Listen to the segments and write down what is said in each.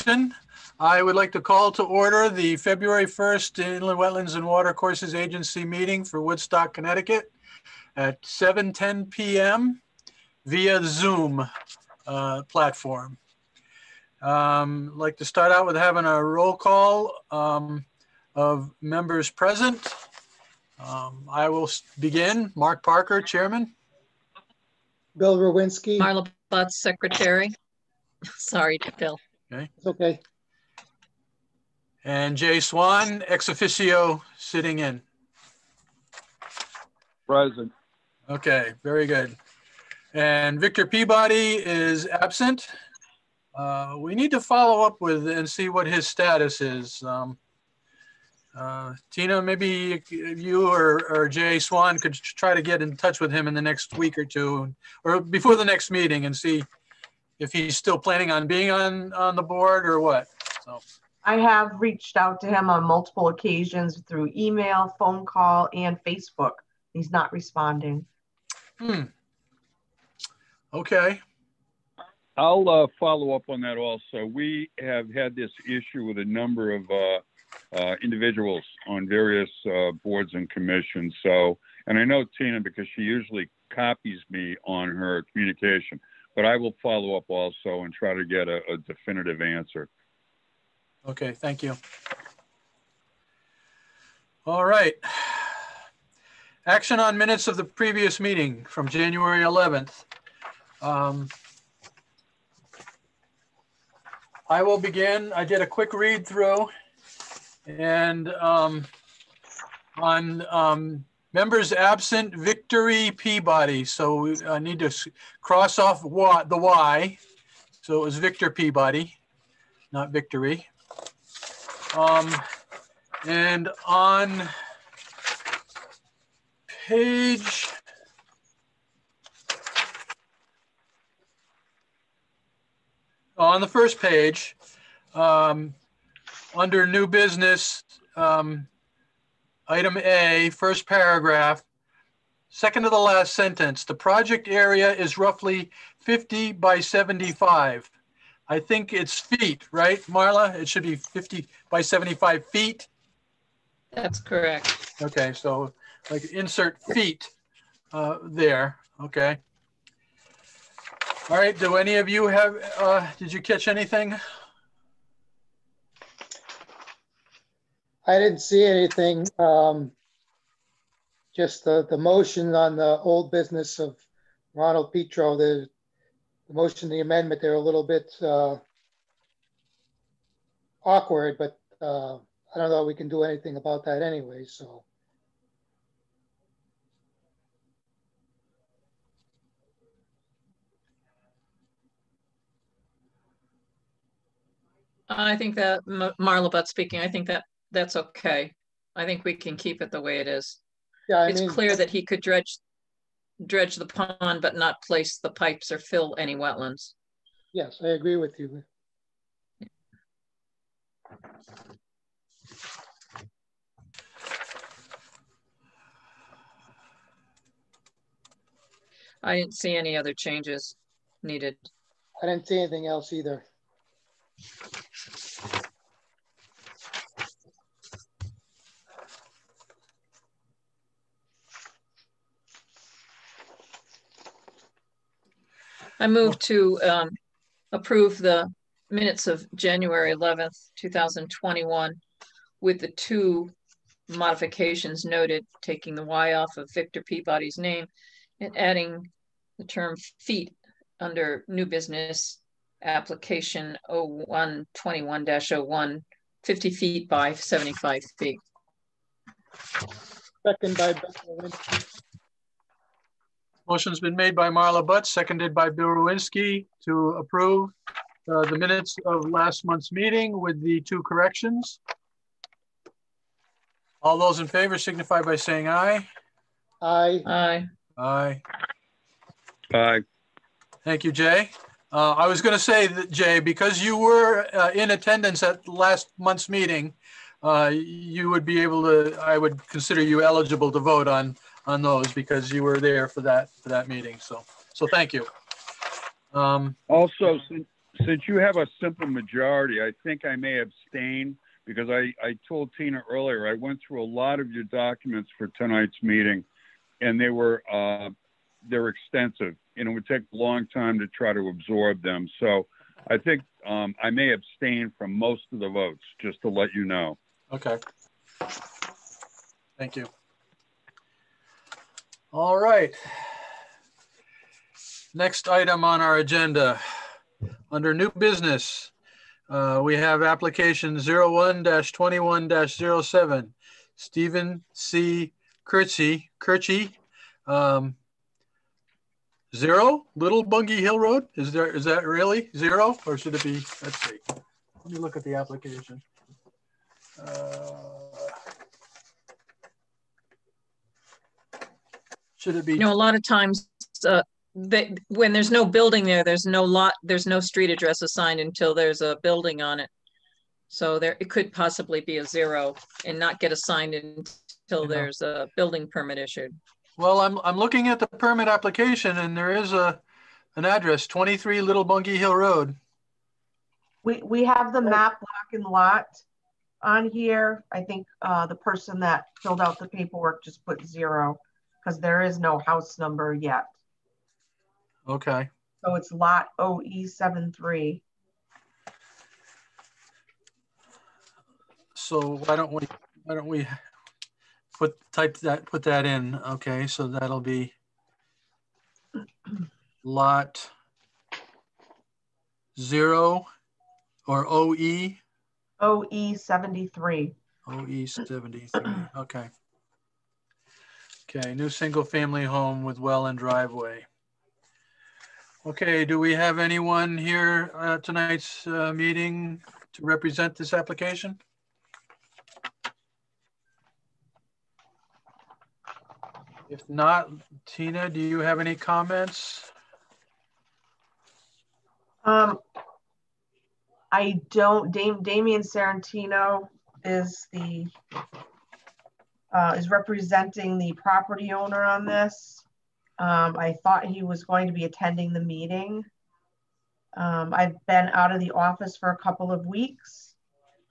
Conservation. I would like to call to order the February 1st Inland Wetlands and Watercourses Agency meeting for Woodstock, Connecticut at 7:10 PM via Zoom uh, platform. Um, Like to start out with having a roll call um, of members present. Um, I will begin. Mark Parker, Chairman. Bill Rowinski. Marla Butts, Secretary. Sorry, Bill. It's okay. And Jay Swan, ex officio, sitting in. Present. Okay, very good. And Victor Peabody is absent. Uh, We need to follow up with and see what his status is. Um, uh, Tina, maybe you or or Jay Swan could try to get in touch with him in the next week or two, or before the next meeting and see if he's still planning on being on, on the board or what. So, I have reached out to him on multiple occasions through email, phone call, and Facebook. He's not responding. hmm. Okay, I'll uh, follow up on that also. We have had this issue with a number of uh, uh, individuals on various uh, boards and commissions. So, and I know Tina because she usually copies me on her communication, but I will follow up also and try to get a, a definitive answer. Okay, thank you. All right. Action on minutes of the previous meeting from January 11th. Um, I will begin. I did a quick read through. And um, on um, members absent, Victory Peabody. So I need to cross off wa- the Y. So it was Victor Peabody, not Victory. Um, and on page on the first page, um, under new business, um, item A, first paragraph, second to the last sentence, the project area is roughly 50 by 75. I think it's feet, right, Marla? It should be 50 by 75 feet. That's correct. Okay, so like insert feet uh, there, okay. All right, do any of you have, uh, did you catch anything? I didn't see anything. Um, just the, the motion on the old business of Ronald Petro, the, the motion, the amendment, they're a little bit, uh, awkward, but, uh, I don't know we can do anything about that anyway, so. I think that Marla Butts speaking, I think that that's okay. I think we can keep it the way it is. Yeah, I It's mean, clear that he could dredge dredge the pond, but not place the pipes or fill any wetlands. yes, I agree with you. I didn't see any other changes needed. I didn't see anything else either. I move to um, approve the minutes of January 11th, 2021 with the two modifications noted, taking the Y off of Victor Peabody's name and adding the term feet under new business application 0121-01, 50 feet by 75 feet. Second by. Motion's been made by Marla Butts, seconded by Bill Rowinski to approve uh, the minutes of last month's meeting with the two corrections. All those in favor signify by saying aye. Aye, Aye. Aye. Aye. Thank you, Jay. Uh, I was going to say that, Jay, because you were uh, in attendance at last month's meeting, uh, you would be able to, I would consider you eligible to vote on, on those because you were there for that, for that meeting. So, so thank you. Um, Also, since, since you have a simple majority, I think I may abstain because I, I told Tina earlier, I went through a lot of your documents for tonight's meeting and they were, uh, they're extensive and it would take a long time to try to absorb them. So I think um, I may abstain from most of the votes, just to let you know. Okay. Thank you. All right. Next item on our agenda, under new business, uh, we have application 01-21-07, Stephen C. Kirchie, Kirchie, um, zero, Little Bungie Hill Road? Is there, is that really zero or should it be, let's see. Let me look at the application. Uh, Should it be? You know, a lot of times, uh, they, when there's no building there, there's no lot, there's no street address assigned until there's a building on it. So there, it could possibly be a zero and not get assigned until Yeah. there's a building permit issued. Well, I'm, I'm looking at the permit application and there is a, an address, 23 Little Bungie Hill Road. We, we have the map block and lot on here. I think uh, the person that filled out the paperwork just put zero because there is no house number yet. Okay. So it's lot OE 73. So why don't we, why don't we put, type that, put that in? Okay, so that'll be lot zero or OE, OE 73. OE 73, okay. Okay, new single family home with well and driveway. Okay, do we have anyone here at tonight's uh, meeting to represent this application? If not, Tina, do you have any comments? Um, I don't, Dam- Damian Sarantino is the, uh, is representing the property owner on this. Um, I thought he was going to be attending the meeting. Um, I've been out of the office for a couple of weeks.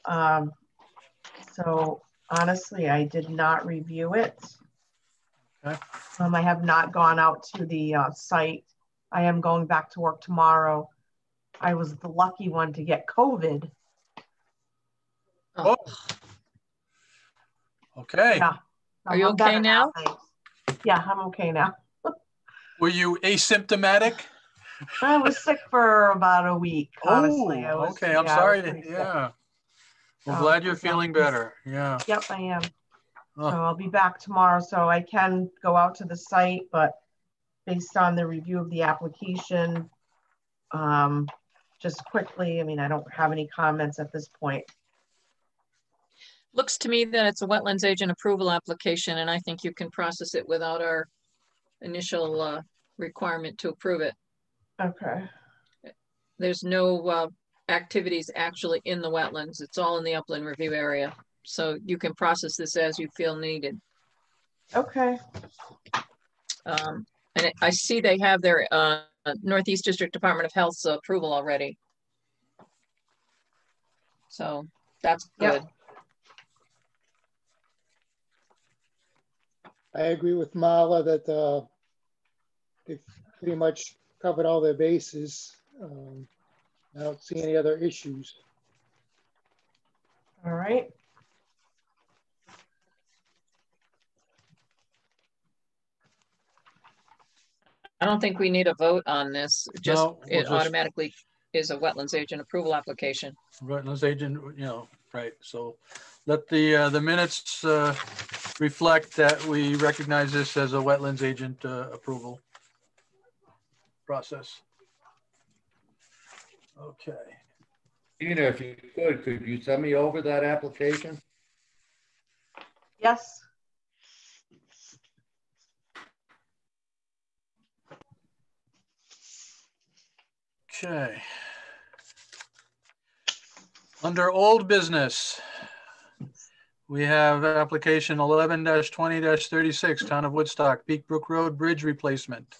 Um, so honestly, I did not review it. Okay. Um, I have not gone out to the uh, site. I am going back to work tomorrow. I was the lucky one to get COVID. Oh. Okay, Yeah. Are you I'm okay better now? Yeah, I'm okay now. were you asymptomatic? I was sick for about a week, honestly. I Oh, was- okay, I'm yeah, I sorry, was to pretty sick. yeah. Well, Oh, glad you're okay. feeling better, yeah. Yep, I am. So Oh. I'll be back tomorrow, so I can go out to the site, but based on the review of the application, um, just quickly, I mean, I don't have any comments at this point. Looks to me that it's a wetlands agent approval application, and I think you can process it without our initial uh, requirement to approve it. Okay, There's no uh, activities actually in the wetlands. It's all in the upland review area. So you can process this as you feel needed. okay, Um, and I see they have their uh, Northeast District Department of Health's approval already. So that's Yep. I agree with Marla that uh, they've pretty much covered all their bases. Um, I don't see any other issues. all right. I don't think we need a vote on this. Just, No, we'll it just- automatically is a wetlands agent approval application. Wetlands agent, you know, right, so let the, uh, the minutes, uh, reflect that we recognize this as a wetlands agent, uh, approval process. Okay, Tina, if you could, could you send me over that application? Yes, okay. Under old business, we have application eleven twenty thirty-six, Town of Woodstock, Peake Brook Road Bridge Replacement.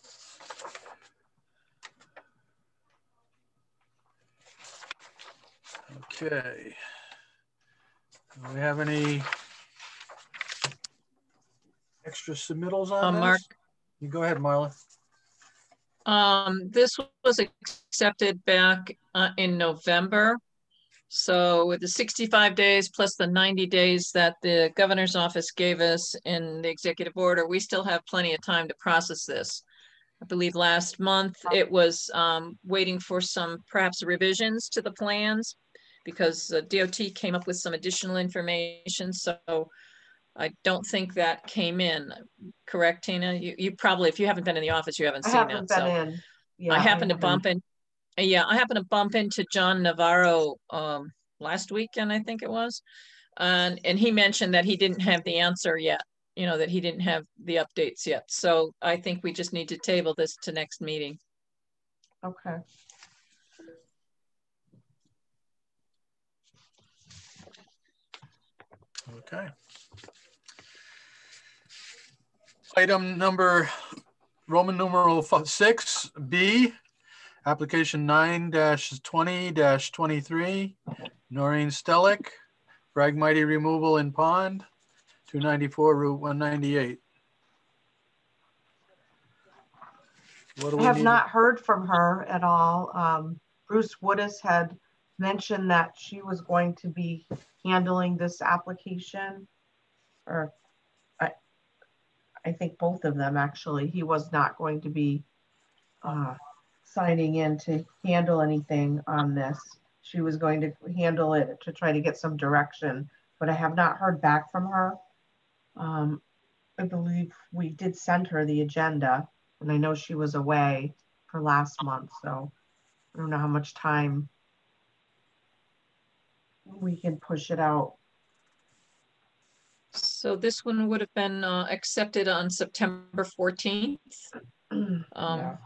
Okay. Do we have any extra submittals Uh, on this? Mark, You go ahead, Marla. um, this was accepted back uh, in November. So with the 65 days plus the 90 days that the governor's office gave us in the executive order, we still have plenty of time to process this. I believe last month it was um, waiting for some perhaps revisions to the plans because uh, DOT came up with some additional information. So I don't think that came in. Correct, Tina? You, you probably, if you haven't been in the office, you haven't I seen haven't that. been So in. Yeah, I happened to bump in, yeah, I happened to bump into John Navarro um, last weekend, I think it was. And, and he mentioned that he didn't have the answer yet, you know, that he didn't have the updates yet. So I think we just need to table this to next meeting. Okay. Okay. Item number, Roman numeral six, B, application 9-20-23, Noreen Stellick, Phragmite removal in pond, two ninety-four Route one ninety-eight. What do I we have need? not heard from her at all. Um, Bruce Woodis had mentioned that she was going to be handling this application. Or I, I think both of them, actually. He was not going to be uh, signing in to handle anything on this. She was going to handle it to try to get some direction, but I have not heard back from her. Um, I believe we did send her the agenda. And I know she was away for last month, so I don't know how much time we can push it out. So this one would have been uh, accepted on September 14th, um, Yeah.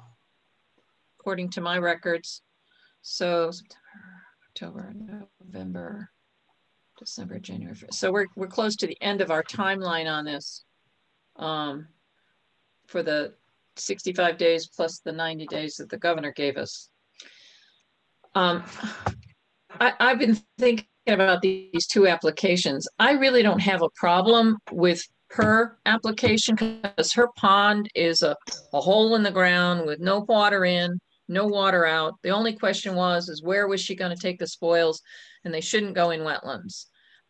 According to my records. So September, October, November, December, January. So we're, we're close to the end of our timeline on this. Um, for the 65 days plus the 90 days that the governor gave us. Um, I, I've been thinking about these two applications. I really don't have a problem with her application because her pond is a, a hole in the ground with no water in, no water out. The only question was, is where was she gonna take the spoils? And they shouldn't go in wetlands.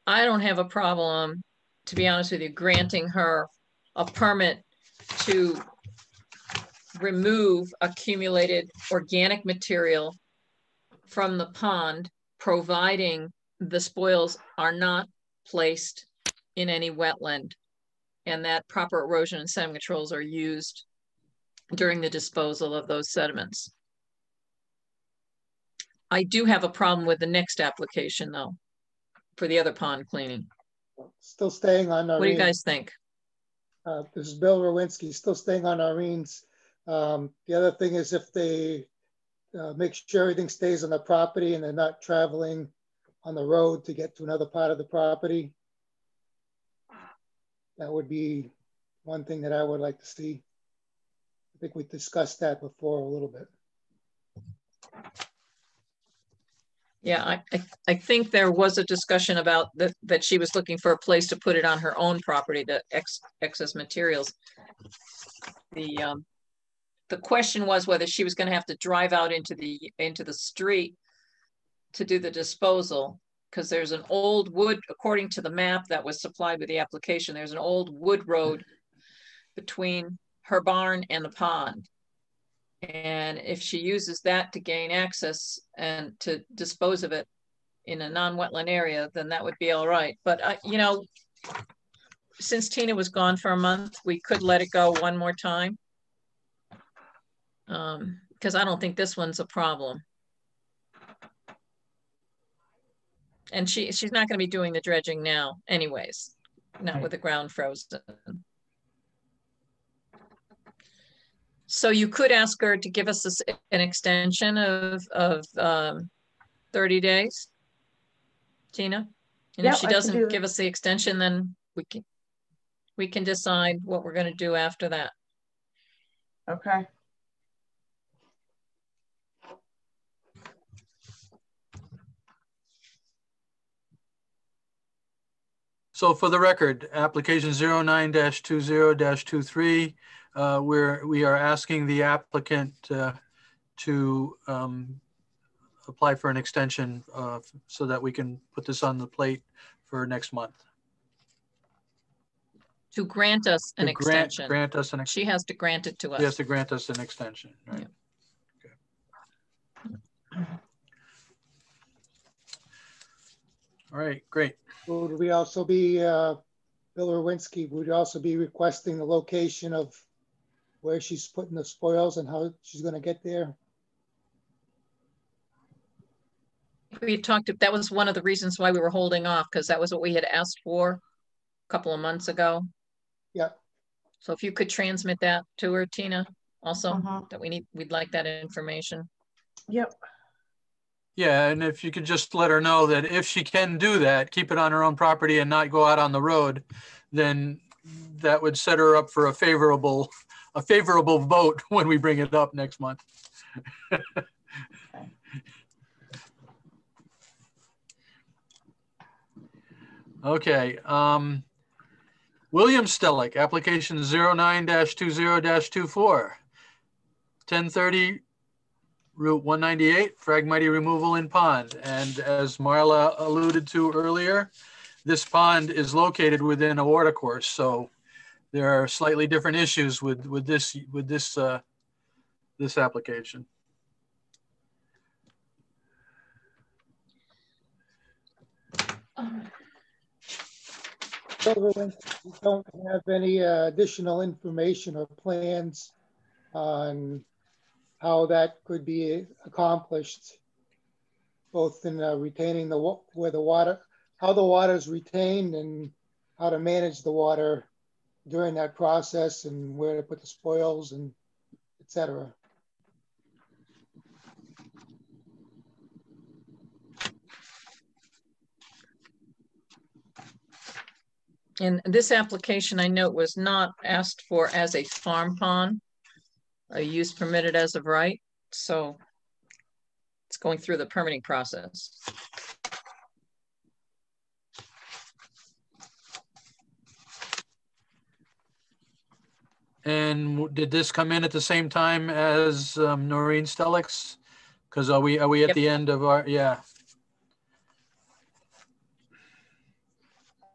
I don't have a problem, to be honest with you, granting her a permit to remove accumulated organic material from the pond, providing the spoils are not placed in any wetland and that proper erosion and sediment controls are used during the disposal of those sediments. I do have a problem with the next application though, for the other pond cleaning. Still staying on What do you guys think? Uh, this is Bill Rowinski, still staying on Noreen's. Um, the other thing is if they uh, make sure everything stays on the property and they're not traveling on the road to get to another part of the property. That would be one thing that I would like to see. I think we discussed that before a little bit. Yeah, I, I, think there was a discussion about that, that she was looking for a place to put it on her own property, the ex, excess materials. The, um, the question was whether she was gonna have to drive out into the, into the street to do the disposal, because there's an old wood, according to the map that was supplied with the application, there's an old wood road between her barn and the pond. And if she uses that to gain access and to dispose of it in a non-wetland area, then that would be all right. But I, you know, since Tina was gone for a month, we could let it go one more time. Um, because I don't think this one's a problem. And she, she's not gonna be doing the dredging now anyways, not with the ground frozen. So you could ask her to give us a s- an extension of, of, um, thirty days? Tina? And Yep, if she I can do doesn't that. give us the extension, then we can, we can decide what we're gonna do after that. Okay. So for the record, application 09-20-23, uh, where we are asking the applicant uh, to um, apply for an extension uh, so that we can put this on the plate for next month. To grant us an To grant- extension. Grant us an, ex- She has to grant it to he has to grant us an extension, right? Okay. All right, great. Would we also be, uh, Bill Rowinski, would also be requesting the location of where she's putting the spoils and how she's gonna get there? We talked, that was one of the reasons why we were holding off, because that was what we had asked for a couple of months ago. Yeah. So if you could transmit that to her, Tina, also, Mhm. that we need, we'd like that information. Yep, Yeah, and if you could just let her know that if she can do that, keep it on her own property and not go out on the road, then that would set her up for a favorable, a favorable vote when we bring it up next month. Okay, um, William Stellick, application 09-20-24. 1030 Route 198, Phragmite removal in pond. And as Marla alluded to earlier, this pond is located within a water course, so there are slightly different issues with, with this, with this, uh, this application. Rowinski, we don't have any uh, additional information or plans on how that could be accomplished, both in uh, retaining the, where the water, how the water is retained and how to manage the water during that process and where to put the spoils and et cetera. And this application, I note, was not asked for as a farm pond, a use permitted as of right, so it's going through the permitting process. And did this come in at the same time as um, Noreen Stellick's? Because are we, are we at Yep. the end of our, yeah.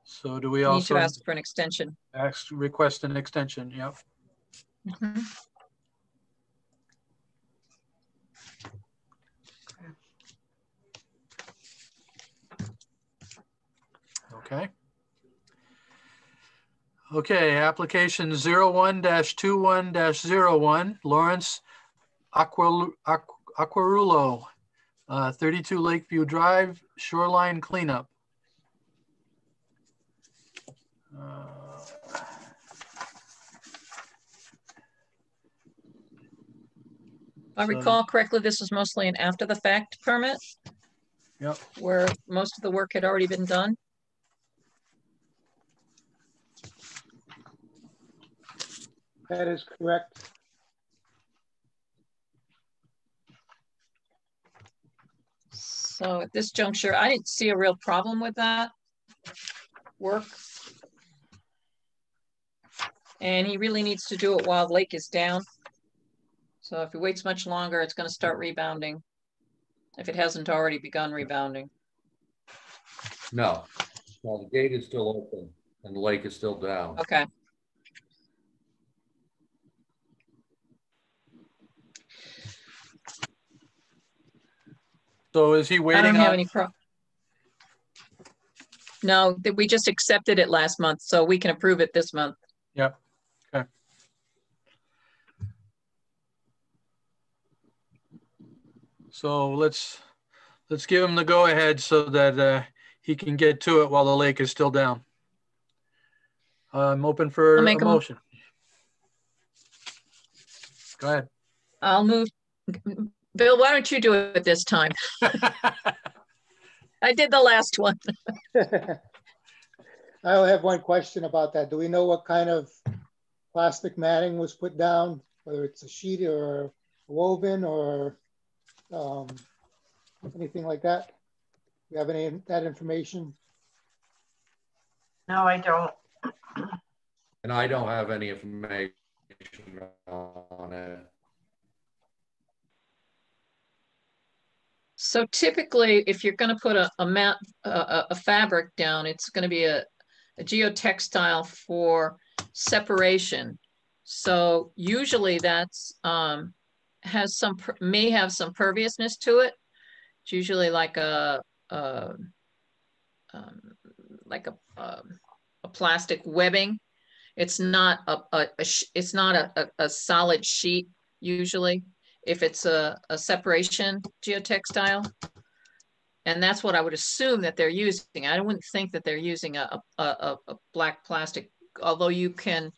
So do we Need also to ask for an extension. ask, request an extension? Yep. Mhm. Okay. Okay, application 01-21-01, Lawrence Aqua- Aqu- Aquarulo, uh, 32 Lakeview Drive, shoreline cleanup. Uh, If I So- recall correctly, this was mostly an after the fact permit Yep, where most of the work had already been done. That is correct. So at this juncture, I didn't see a real problem with that work. And he really needs to do it while the lake is down. So if he waits much longer, it's gonna start rebounding. If it hasn't already begun rebounding. No, no, the gate is still open and the lake is still down. Okay, so is he waiting? I don't have on, any pro. No, that we just accepted it last month, so we can approve it this month. Yep, okay. So let's, let's give him the go-ahead so that uh, he can get to it while the lake is still down. I'm open for I'll a make a motion. Go ahead. I'll move. Bill, why don't you do it this time? I did the last one. I only have one question about that. Do we know what kind of plastic matting was put down? Whether it's a sheet or woven or um, anything like that? Do you have any that information? No, I don't. And I don't have any information on it. So typically, if you're going to put a, a mat, a- a, a fabric down, it's going to be a, a geotextile for separation. So usually that's, um, has some, may have some perviousness to it. It's usually like a, a um, like a, um, a plastic webbing. It's not a, a, a it's not a, a, a solid sheet usually if it's a, a separation geotextile. And that's what I would assume that they're using. I wouldn't think that they're using a, a, a, black plastic, although you can,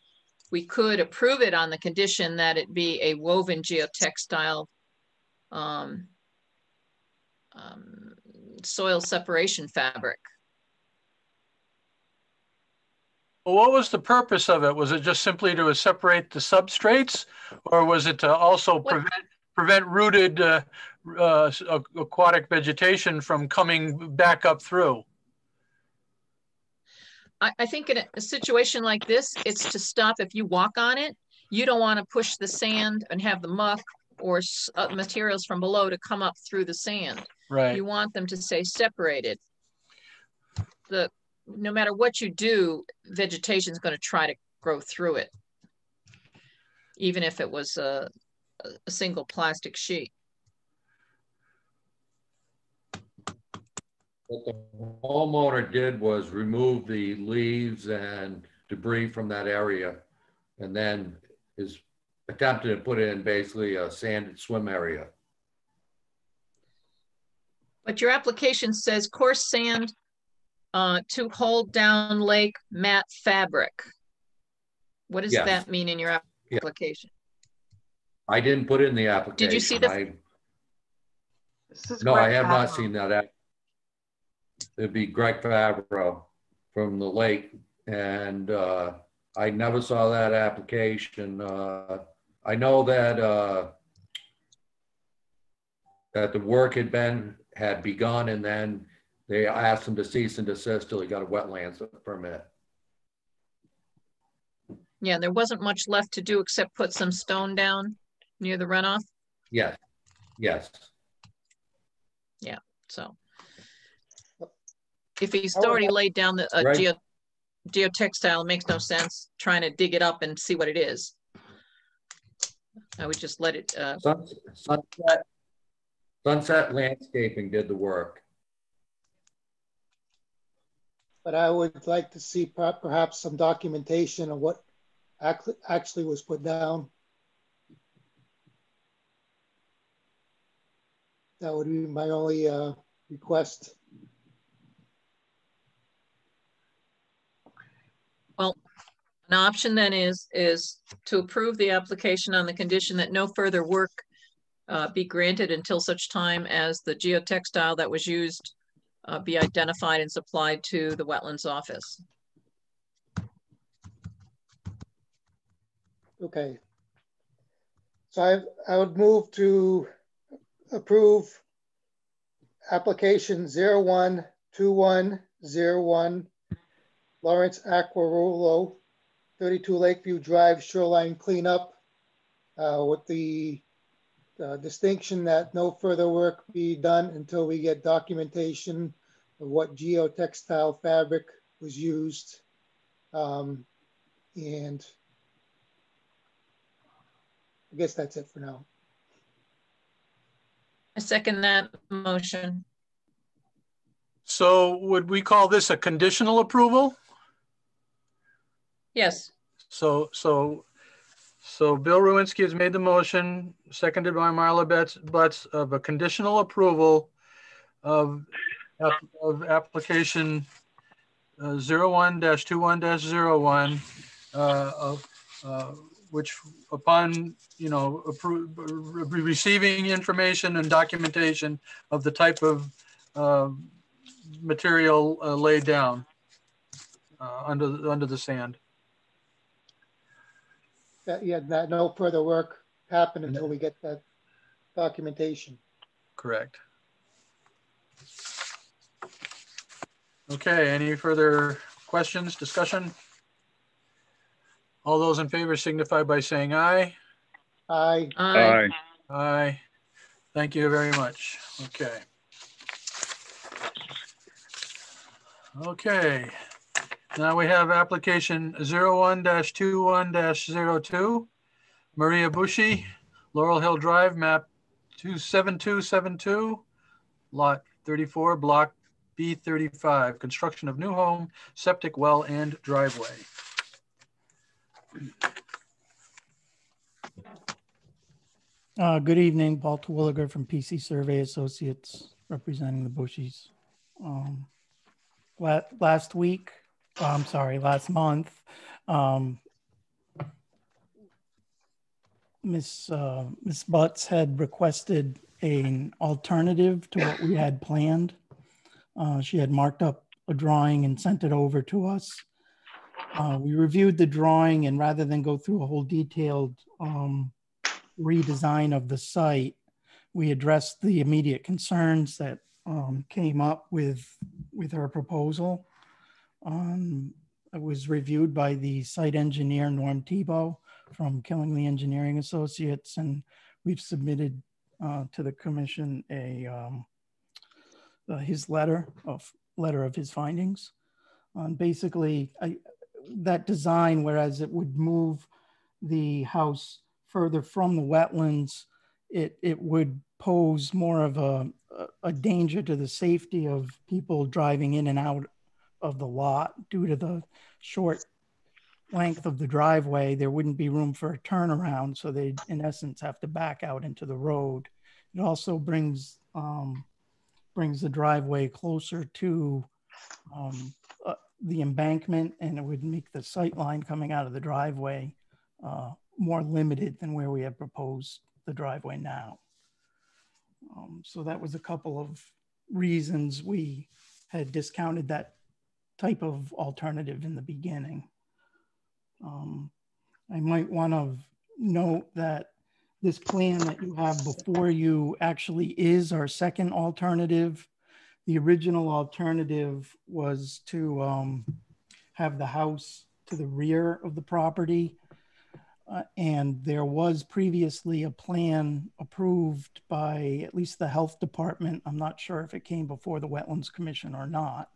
we could approve it on the condition that it be a woven geotextile um, um, soil separation fabric. Well, what was the purpose of it? Was it just simply to separate the substrates? Or was it to also What- prevent, prevent rooted uh, uh, aquatic vegetation from coming back up through? I, I think in a, a situation like this, it's to stop if you walk on it. You don't want to push the sand and have the muck or uh, materials from below to come up through the sand. Right, You want them to stay separated. The, no matter what you do, vegetation is going to try to grow through it. Even if it was a, a- single plastic sheet. What the homeowner did was remove the leaves and debris from that area. And then is attempted to put in basically a sanded swim area. But your application says coarse sand uh, to hold down lake mat fabric. What does Yes. that mean in your app- Yeah. application? I didn't put in the application. Did you see the- I- This is No, I Greg have not seen that. It'd be Greg Favreau from the lake, and uh, I never saw that application. Uh, I know that uh, that the work had been, had begun, and then they asked him to cease and desist till he got a wetlands permit. Yeah, there wasn't much left to do except put some stone down near the runoff, Yes, yes. Yeah, so. If he's Oh, already laid down the uh, Right. geo, geotextile, it makes no sense trying to dig it up and see what it is. I would just let it, uh, Sun- Sunset, Sunset Landscaping did the work. But I would like to see perhaps some documentation of what actually, was put down. That would be my only uh, request. Well, an option then is, is to approve the application on the condition that no further work uh, be granted until such time as the geotextile that was used uh, be identified and supplied to the wetlands office. Okay. So I, I would move to approve application zero one two one zero one Lawrence Aquarulo, thirty-two Lakeview Drive shoreline cleanup uh, with the uh, distinction that no further work be done until we get documentation of what geotextile fabric was used. Um, And I guess that's it for now. I second that motion. so would we call this a conditional approval? Yes, So, so, so Bill Rowinski has made the motion, seconded by Marla Betts, Butts of a conditional approval of, of application uh, zero one dash two one dash zero one, uh, of, uh, which upon, you know, receiving information and documentation of the type of, uh, material uh, laid down uh, under, under the sand. That, yeah, that no further work happen until we get that documentation. Correct. Okay, any further questions, discussion? All those in favor signify by saying aye. Aye. Aye. Aye. Aye. Thank you very much. Okay. Okay. Now we have application 01-21-02. Maria Bushi, Laurel Hill Drive, map 27272, lot 34, block B35, construction of new home, septic well and driveway. Uh, good evening, Paul Terwilliger from PC Survey Associates, representing the Bushies. Um, la- last week, I'm sorry, last month, um, Miss uh, Butts had requested an alternative to what we had planned. Uh, she had marked up a drawing and sent it over to us. Uh, we reviewed the drawing, and rather than go through a whole detailed um, redesign of the site, we addressed the immediate concerns that um, came up with with her proposal. Um, it was reviewed by the site engineer Norm Thibeault from Killingly Engineering Associates, and we've submitted uh, to the commission a um, uh, his letter of letter of his findings. Um, basically, I, that design, whereas it would move the house further from the wetlands, it, it would pose more of a, a danger to the safety of people driving in and out of the lot due to the short length of the driveway. There wouldn't be room for a turnaround, so they, in essence, have to back out into the road. It also brings um, brings the driveway closer to um, uh, the embankment, and it would make the sight line coming out of the driveway uh, more limited than where we have proposed the driveway now. Um, so that was a couple of reasons we had discounted that type of alternative in the beginning. Um, I might want to note that this plan that you have before you actually is our second alternative. The original alternative was to um, have the house to the rear of the property. Uh, and there was previously a plan approved by at least the health department. I'm not sure if it came before the Wetlands Commission or not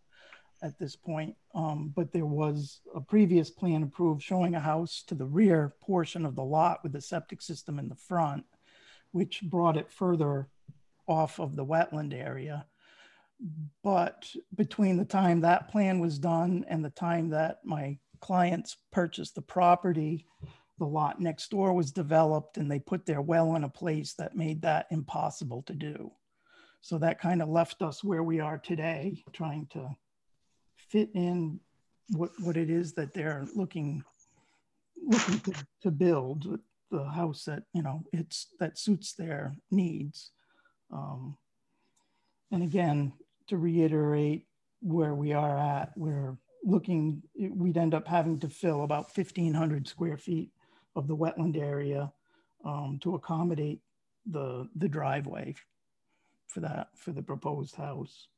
at this point, um, but there was a previous plan approved showing a house to the rear portion of the lot with the septic system in the front, which brought it further off of the wetland area. But between the time that plan was done and the time that my clients purchased the property, the lot next door was developed and they put their well in a place that made that impossible to do. So that kind of left us where we are today, trying to fit in what what it is that they're looking looking to, to build the house that you know it's that suits their needs. Um, and again to reiterate where we are at we're looking we'd end up having to fill about 1500 square feet of the wetland area um, to accommodate the the driveway for that for the proposed house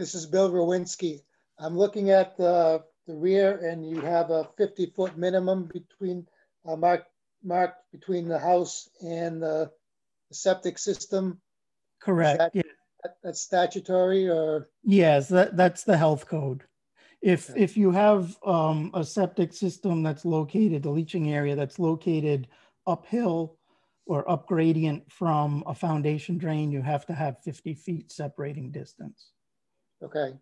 This is Bill Rowinski. I'm looking at the, the rear and you have a 50 foot minimum between, uh, mark, mark between the house and the, the septic system. correct that- yeah. That- That's statutory or, Yes, that, that's the health code. If, if you have um, a septic system that's located, the leaching area that's located uphill or up gradient from a foundation drain, you have to have 50 feet separating distance. Okay.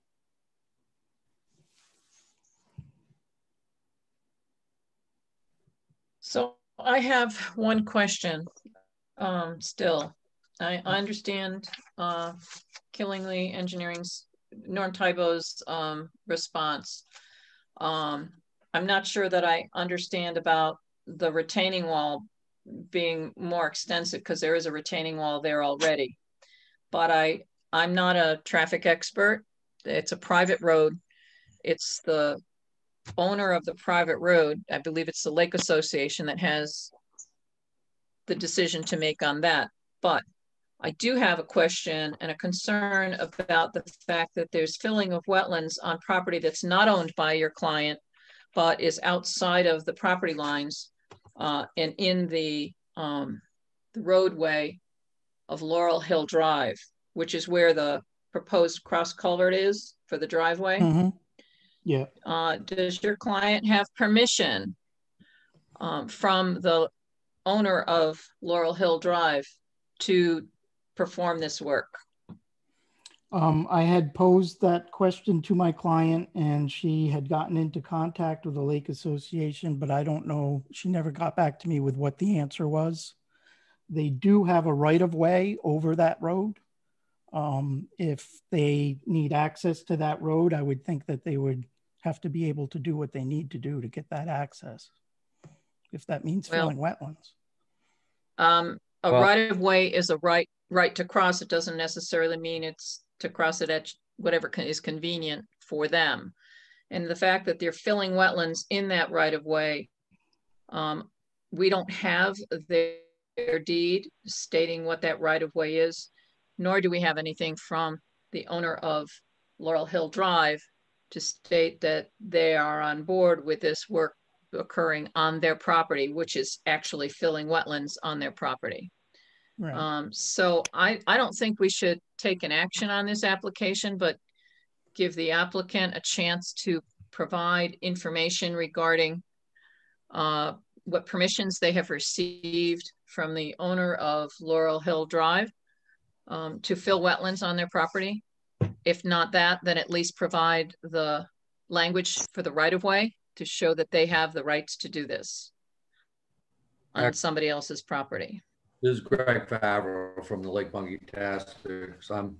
So I have one question, um, still. I, I understand, uh, Killingly Engineering's, Norm Thibeault's, um, response. Um, I'm not sure that I understand about the retaining wall being more extensive because there is a retaining wall there already. But I, I'm not a traffic expert. It's a private road. It's the owner of the private road, I believe it's the Lake Association that has the decision to make on that. But I do have a question and a concern about the fact that there's filling of wetlands on property that's not owned by your client, but is outside of the property lines uh, and in the, um, the roadway of Laurel Hill Drive, which is where the proposed cross culvert is for the driveway. Mhm. Yeah, Uh, does your client have permission um, from the owner of Laurel Hill Drive to perform this work? um, I had posed that question to my client and she had gotten into contact with the Lake Association, but I don't know, she never got back to me with what the answer was. They do have a right of way over that road. Um, if they need access to that road, I would think that they would have to be able to do what they need to do to get that access. If that means Well- filling wetlands. Um, a Well- right of way is a right, right to cross. It doesn't necessarily mean it's to cross it at whatever con- is convenient for them. And the fact that they're filling wetlands in that right of way, um, we don't have their, their deed stating what that right of way is, nor do we have anything from the owner of Laurel Hill Drive to state that they are on board with this work occurring on their property, which is actually filling wetlands on their property. Right. Um, so I, I don't think we should take an action on this application, but give the applicant a chance to provide information regarding uh, what permissions they have received from the owner of Laurel Hill Drive um, to fill wetlands on their property. If not that, then at least provide the language for the right of way to show that they have the rights to do this on somebody else's property. This is Greg Favreau from the Lake Bungee Task Force. I'm,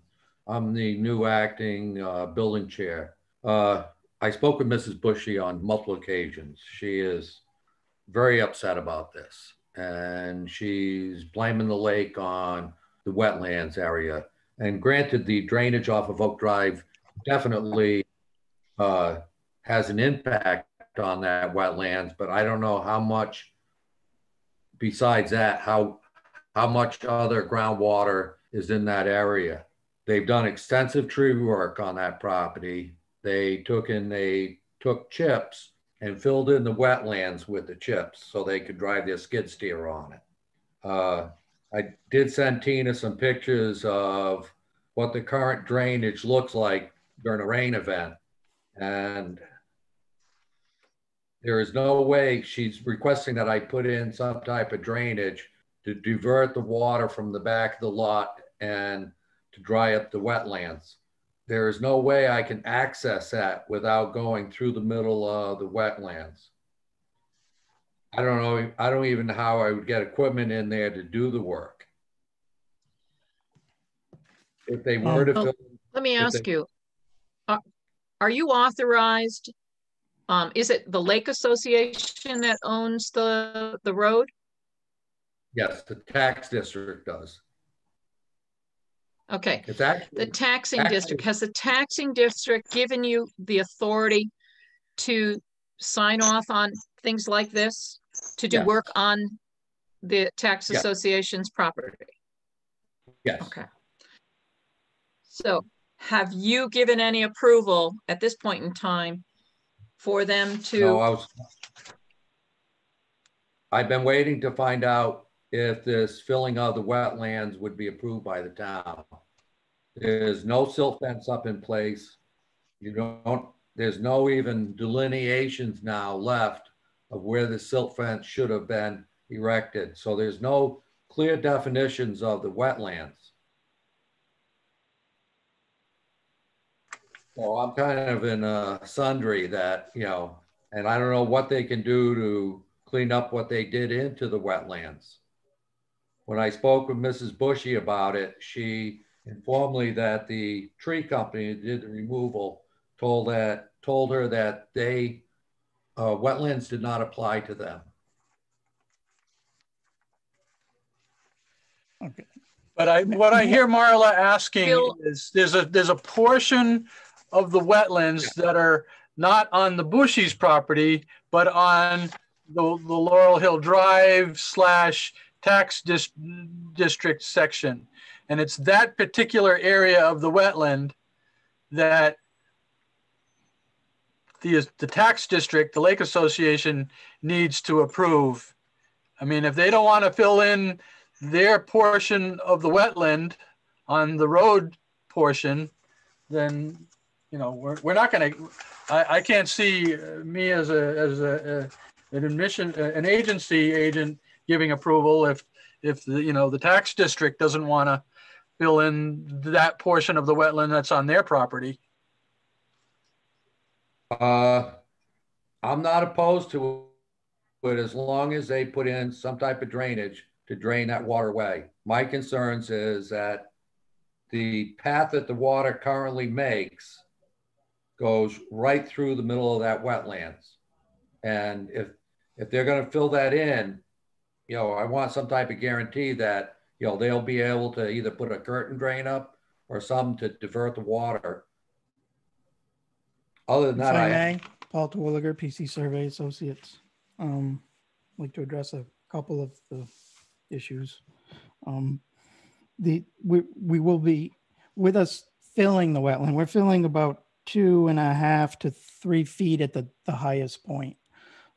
I'm the new acting uh, building chair. Uh, I spoke with Mrs. Bushy on multiple occasions. She is very upset about this. And she's blaming the lake on the wetlands area. And granted, the drainage off of Oak Drive definitely uh, has an impact on that wetlands, but I don't know how much besides that, how how much other groundwater is in that area. They've done extensive tree work on that property. They took in, they took chips and filled in the wetlands with the chips so they could drive their skid steer on it. Uh, I did send Tina some pictures of what the current drainage looks like during a rain event. And there is no way she's requesting that I put in some type of drainage to divert the water from the back of the lot and to dry up the wetlands. There is no way I can access that without going through the middle of the wetlands. I don't know, I don't even know how I would get equipment in there to do the work. If they were to Um, fill, Let me ask they- you, are, are you authorized? Um, is it the Lake Association that owns the, the road? yes, the tax district does. Okay, It's the taxing Actually- district, has the taxing district given you the authority to sign off on things like this? To do work on the tax Yes. association's property? yes. Okay. So have you given any approval at this point in time for them to? No, I was. I've been waiting to find out if this filling of the wetlands would be approved by the town. There's no silt fence up in place. You don't, there's no even delineations now left of where the silt fence should have been erected. So there's no clear definitions of the wetlands. So I'm kind of in a sundry that, you know, and I don't know what they can do to clean up what they did into the wetlands. When I spoke with Mrs. Bushy about it, she informed me that the tree company that did the removal told that, told her that they, uh, wetlands did not apply to them. Okay. But I, what I hear Marla asking Bill- is, there's a, there's a portion of the wetlands that are not on the Bushy's property, but on the, the Laurel Hill Drive slash tax dis- district section. And it's that particular area of the wetland that the, the tax district, the Lake Association needs to approve. I mean, if they don't want to fill in their portion of the wetland on the road portion, then, you know, we're, we're not going to, I, can't see uh, me as a, as a, a, an admission, uh, an agency agent giving approval if, if the, you know, the tax district doesn't want to fill in that portion of the wetland that's on their property. Uh, I'm not opposed to it as long as they put in some type of drainage to drain that waterway. My concerns is that the path that the water currently makes goes right through the middle of that wetlands. And if if they're going to fill that in, you know, I want some type of guarantee that you know they'll be able to either put a curtain drain up or something to divert the water. Other than that, I I, Paul Terwilliger, PC Survey Associates. Um, like to address a couple of the issues. Um, the, we, we will be, with us filling the wetland, we're filling about two and a half to three feet at the, the highest point.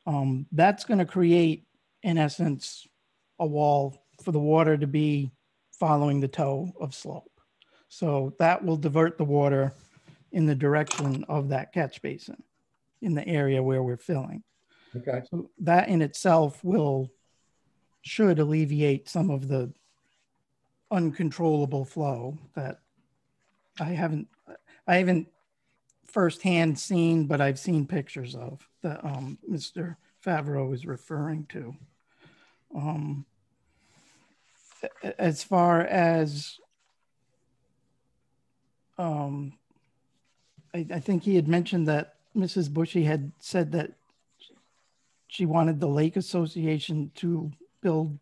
Um, that's gonna create, in essence, a wall for the water to be following the toe of slope. So that will divert the water in the direction of that catch basin in the area where we're filling. okay. So that in itself will, should alleviate some of the uncontrollable flow that I haven't, I haven't firsthand seen, but I've seen pictures of that um, Mr. Favreau is referring to. Um, as far as um, I, I think he had mentioned that Mrs. Bushy had said that she wanted the Lake Association to build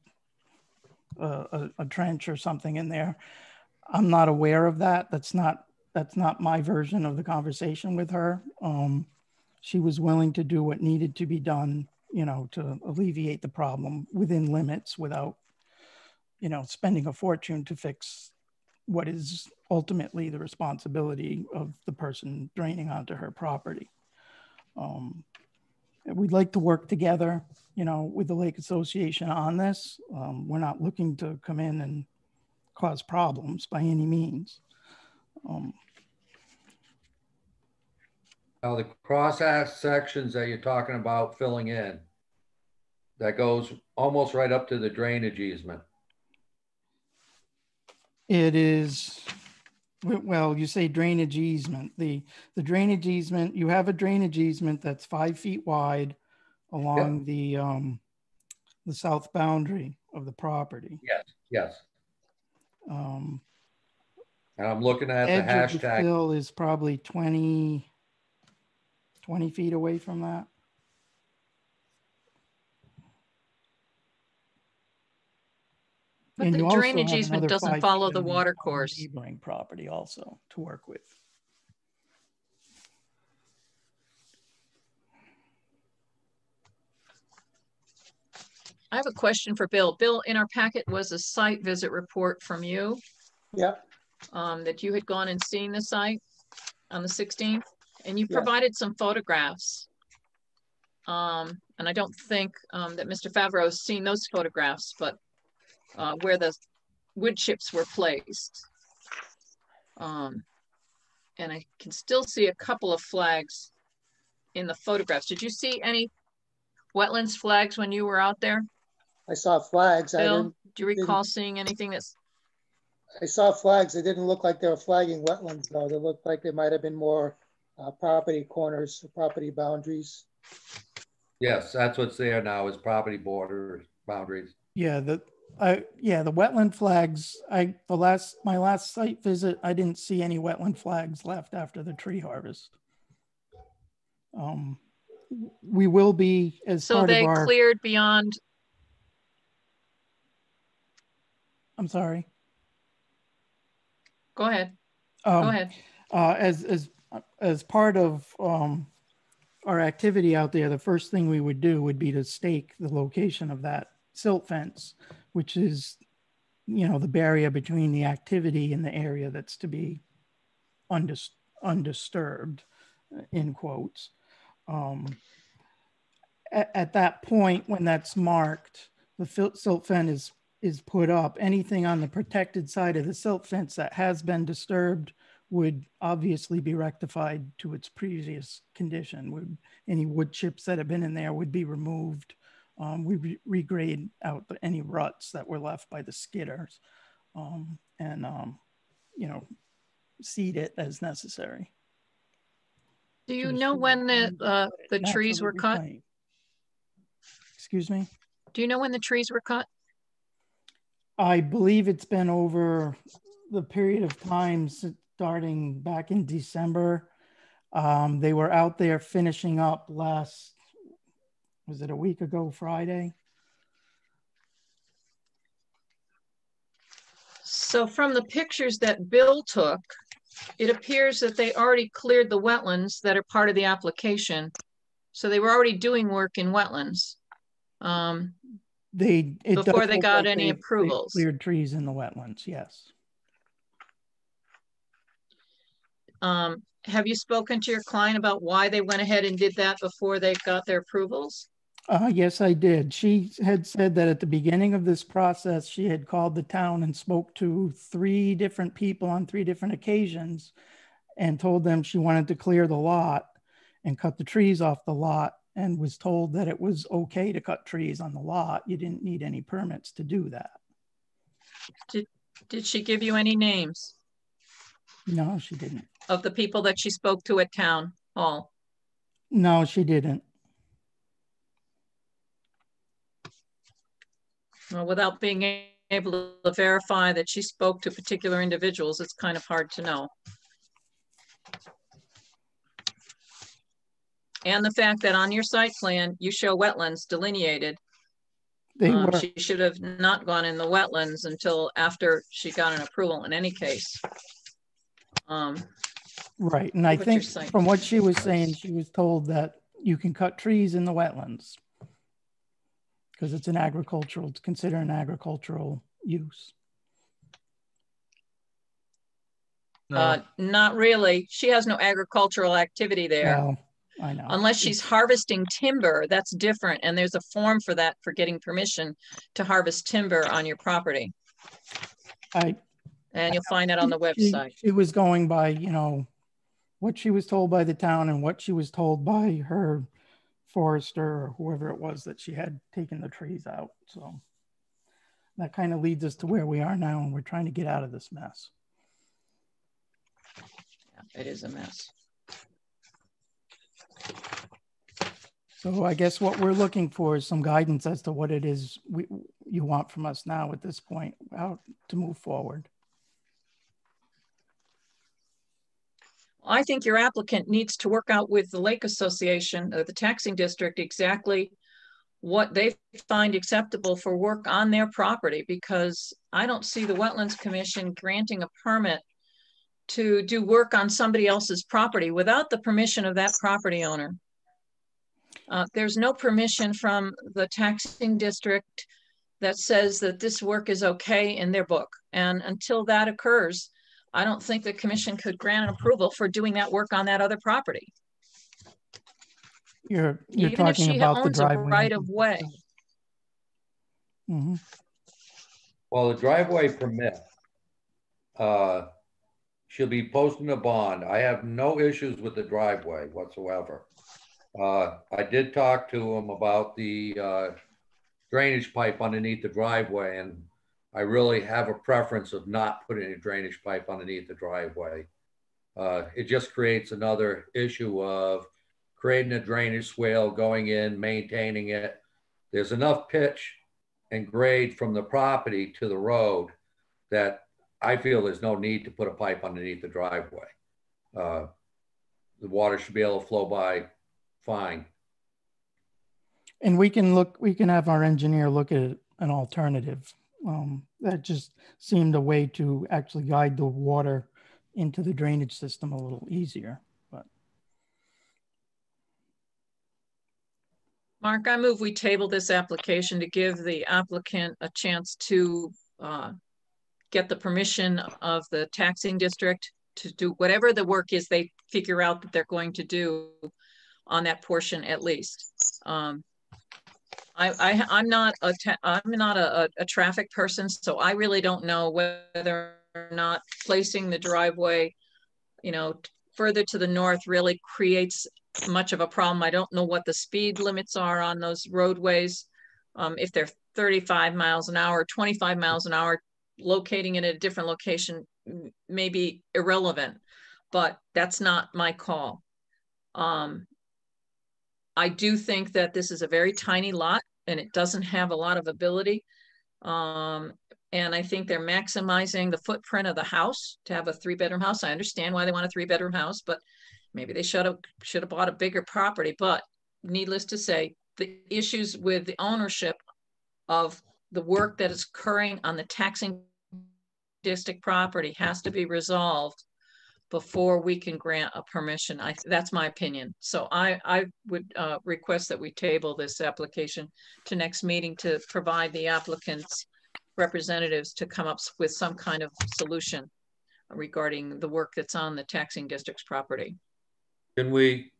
a, a, trench or something in there. I'm not aware of that. That's not that's not my version of the conversation with her. Um, she was willing to do what needed to be done, you know, to alleviate the problem within limits without, you know, spending a fortune to fix what is ultimately the responsibility of the person draining onto her property. Um, we'd like to work together, you know, with the Lake Association on this. Um, we're not looking to come in and cause problems by any means. Um, Now, the cross sections that you're talking about filling in, that goes almost right up to the drainage easement. It is, well, you say drainage easement. The, the drainage easement, you have a drainage easement that's five feet wide along the, um, the south boundary of the property. Yes, yes. Um, And I'm looking at the edge of the hashtag. fill is probably 20, 20 feet away from that. But And the you also drainage have easement another doesn't five follow feet the on water on the course. Neighboring property also to work with. I have a question for Bill. Bill, in our packet was a site visit report from you Yeah, um, that you had gone and seen the site on the 16th, and you Yeah. provided some photographs. Um, and I don't think um, that Mr. Favreau has seen those photographs, but uh, where the wood chips were placed. Um, and I can still see a couple of flags in the photographs. Did you see any wetlands flags when you were out there? I saw flags. I Bill, didn't, do you recall seeing anything that's, I saw flags. They didn't look like they were flagging wetlands though. They looked like they might have been more uh, property corners, property boundaries. Yes, that's what's there now is property border boundaries. Yeah, the, I, yeah, the wetland flags, I, the last, my last site visit, I didn't see any wetland flags left after the tree harvest. Um, we will be as so part they of our, cleared beyond, I'm sorry. go ahead, Um, go ahead. uh, as as as part of um, our activity out there, the first thing we would do would be to stake the location of that silt fence, which is you know, the barrier between the activity and the area that's to be undis- undisturbed, uh, in quotes. Um, at, at that point, when that's marked, the fil- silt fence is is put up. Anything on the protected side of the silt fence that has been disturbed would obviously be rectified to its previous condition. Would any wood chips that have been in there would be removed. Um, we re regrade out the, any ruts that were left by the skidders, um, and um, you know, seed it as necessary. Do you know when the uh, the trees were cut? Excuse me. Do you know when the trees were cut? I believe it's been over the period of time starting back in December. Um, they were out there finishing up last, was it a week ago Friday? So from the pictures that Bill took, it appears that they already cleared the wetlands that are part of the application. So they were already doing work in wetlands. Um, they before they got like any they, approvals. They cleared trees in the wetlands, yes. Um, have you spoken to your client about why they went ahead and did that before they got their approvals? Uh, yes, I did. She had said that at the beginning of this process, she had called the town and spoke to three different people on three different occasions and told them she wanted to clear the lot and cut the trees off the lot and was told that it was okay to cut trees on the lot. You didn't need any permits to do that. Did, did she give you any names? No, she didn't. Of the people that she spoke to at town hall? No, she didn't. Well, without being able to verify that she spoke to particular individuals, it's kind of hard to know. and the fact that on your site plan, you show wetlands delineated. They um. She should have not gone in the wetlands until after she got an approval in any case. Um, right. And I think from what she was saying, she was told that you can cut trees in the wetlands because it's an agricultural, it's considered an agricultural use. No. Uh, not really. She has no agricultural activity there. Well, I know. Unless she's harvesting timber, that's different. And there's a form for that for getting permission to harvest timber on your property. I and you'll find that on the website. She, she, was going by, you know, what she was told by the town and what she was told by her forester or whoever it was that she had taken the trees out. So that kind of leads us to where we are now, and we're trying to get out of this mess. Yeah, it is a mess. So I guess what we're looking for is some guidance as to what it is we, you want from us now at this point, how to move forward. I think your applicant needs to work out with the Lake Association, or the taxing district, exactly what they find acceptable for work on their property because I don't see the Wetlands Commission granting a permit to do work on somebody else's property without the permission of that property owner. Uh, there's no permission from the taxing district that says that this work is okay in their book. And until that occurs, I don't think the commission could grant an approval for doing that work on that other property. You're, you're Even talking about the driveway. right of way. Mm -hmm. Well, the driveway permit, uh, she'll be posting a bond. I have no issues with the driveway whatsoever. Uh, I did talk to him about the uh, drainage pipe underneath the driveway, and I really have a preference of not putting a drainage pipe underneath the driveway. Uh, it just creates another issue of creating a drainage swale, going in, maintaining it. There's enough pitch and grade from the property to the road that I feel there's no need to put a pipe underneath the driveway. Uh, the water should be able to flow by fine. And we can look, we can have our engineer look at an alternative. Um, that just seemed a way to actually guide the water into the drainage system a little easier. But Mark, I move we table this application to give the applicant a chance to uh, get the permission of the taxing district to do whatever the work is they figure out that they're going to do on that portion at least. Um, I, I I'm not a I'm not a, a, a traffic person, so I really don't know whether or not placing the driveway, you know, further to the north really creates much of a problem. I don't know what the speed limits are on those roadways. Um, if they're 35 miles an hour, 25 miles an hour, locating it at a different location may be irrelevant, but that's not my call. Um, I do think that this is a very tiny lot and it doesn't have a lot of ability. Um, and I think they're maximizing the footprint of the house to have a three bedroom house. I understand why they want a three bedroom house, but maybe they should have should have bought a bigger property. But needless to say, the issues with the ownership of the work that is occurring on the taxing district property has to be resolved before we can grant a permission. I, that's my opinion. So I, I would uh, request that we table this application to next meeting to provide the applicants representatives to come up with some kind of solution regarding the work that's on the taxing district's property. Can we,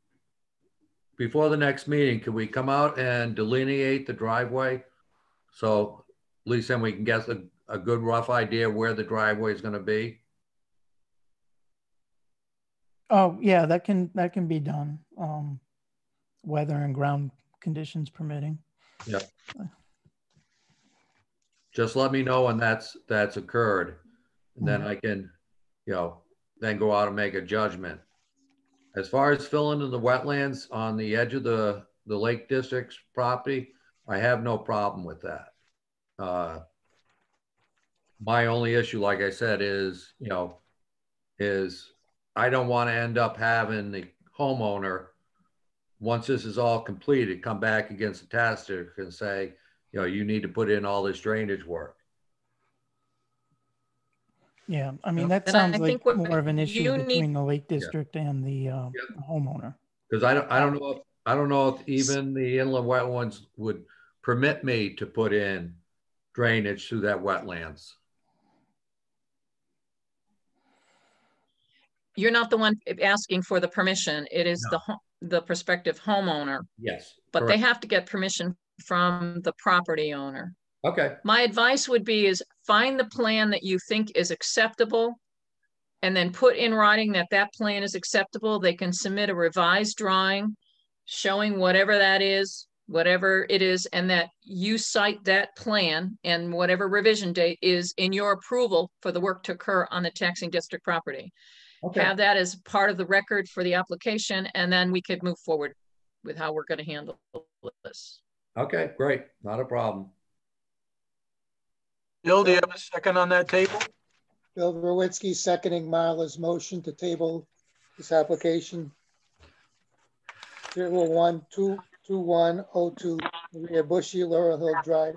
before the next meeting, can we come out and delineate the driveway? So at least then we can get a, a good rough idea where the driveway is going to be. Oh, yeah, that can, that can be done. Um, weather and ground conditions permitting. Yeah. Just let me know when that's, that's occurred. And then I can, you know, then go out and make a judgment. As far as filling in the wetlands on the edge of the, the Lake District's property, I have no problem with that. Uh, my only issue, like I said, is, you know, is I don't want to end up having the homeowner, once this is all completed, come back against the tax district and say, you know, you need to put in all this drainage work. Yeah, I mean, that And I sounds like think what more of an issue you need- between the Lake District and the uh, Yeah. homeowner. Because I don't, I don't know, if I don't know if even the inland wetlands would permit me to put in drainage through that wetlands. You're not the one asking for the permission. It is No. the, ho- the prospective homeowner, Yes. but they correct. have to get permission from the property owner. Okay, My advice would be is find the plan that you think is acceptable and then put in writing that that plan is acceptable. They can submit a revised drawing showing whatever that is, whatever it is, and that you cite that plan and whatever revision date is in your approval for the work to occur on the taxing district property. Okay, Have that as part of the record for the application, and then we could move forward with how we're going to handle this. okay, great, not a problem. Bill, do you have a second on that table? Bill Rowinski seconding Marla's motion to table this application. Zero one two two one oh two Maria Bushy, Laurel Hill Drive.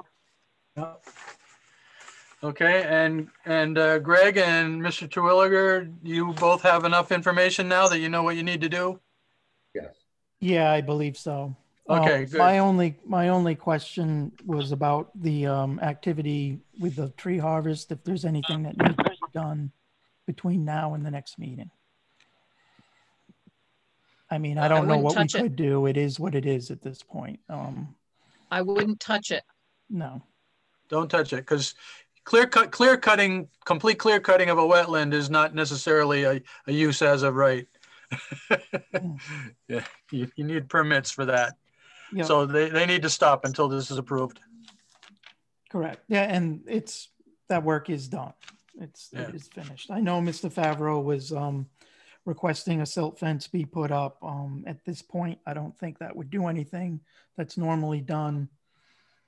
Okay, and, and uh, Greg and Mr. Terwilliger, you both have enough information now that you know what you need to do? Yes. Yeah, I believe so. Okay, Um, good. My only, my only question was about the um, activity with the tree harvest, if there's anything that needs to be done between now and the next meeting. I mean, I I don't know what we it. could do. It is what it is at this point. Um, I wouldn't touch it. no. Don't touch it, because clear cut, clear cutting, complete clear cutting of a wetland is not necessarily a, a use as of right. Yeah, you, you need permits for that. Yeah. So they, they need to stop until this is approved. Correct. Yeah, and it's, that work is done. It's, Yeah. it is finished. I know Mr. Favreau was um, requesting a silt fence be put up. Um, At this point, I don't think that would do anything. That's normally done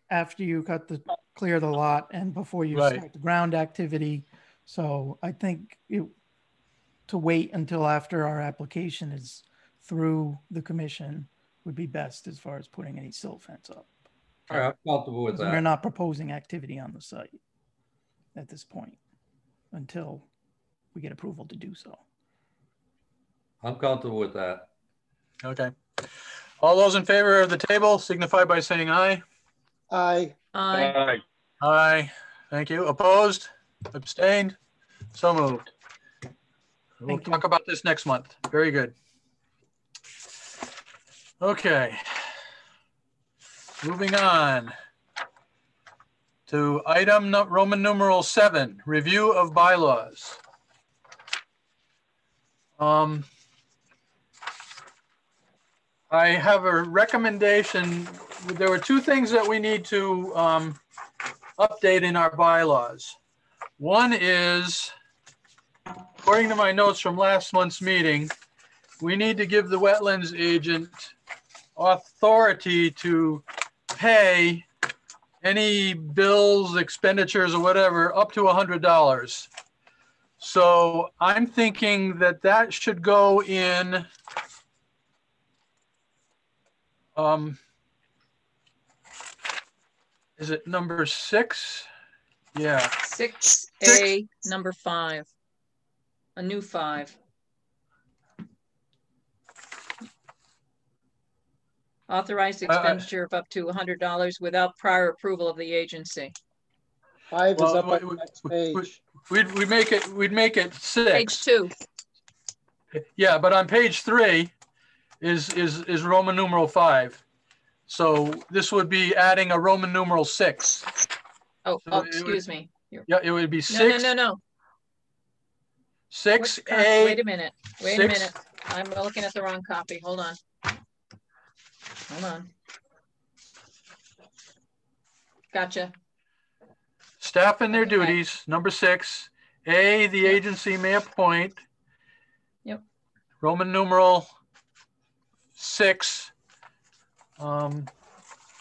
after you cut the, clear the lot and before you Right. start the ground activity. So I think it, to wait until after our application is through the commission would be best as far as putting any silt fence up. All right, I'm comfortable with that. We're not proposing activity on the site at this point until we get approval to do so. I'm comfortable with that. Okay. All those in favor of the table signify by saying aye. Aye, I, Aye. Aye. Thank you. Opposed? Abstained? So moved. We'll Thank you. talk about this next month. Very good. Okay. Moving on to item Roman numeral seven, review of bylaws. Um, I have a recommendation. There were two things that we need to um, update in our bylaws. One is, according to my notes from last month's meeting, we need to give the wetlands agent authority to pay any bills, expenditures, or whatever, up to a hundred dollars. So I'm thinking that that should go in um, is it number six? Yeah, Six A, number five. A new five. Authorized Uh, uh, expenditure of up to hundred dollars without prior approval of the agency. Five is Well, up on we- the next page. we'd, we'd make it, we'd make it six. Page six. two, Yeah, but on page three is, is, is Roman numeral five. So this would be adding a Roman numeral six. oh, So oh, it would- excuse me. You're- Yeah, it would be six. No, no, no, no. six co- Wait A, a minute, wait a minute. I'm looking at the wrong copy. Hold on. Hold on. Gotcha. staff and their Okay. duties, number six. A, the Yep. agency may appoint. Yep. Roman numeral six. Um,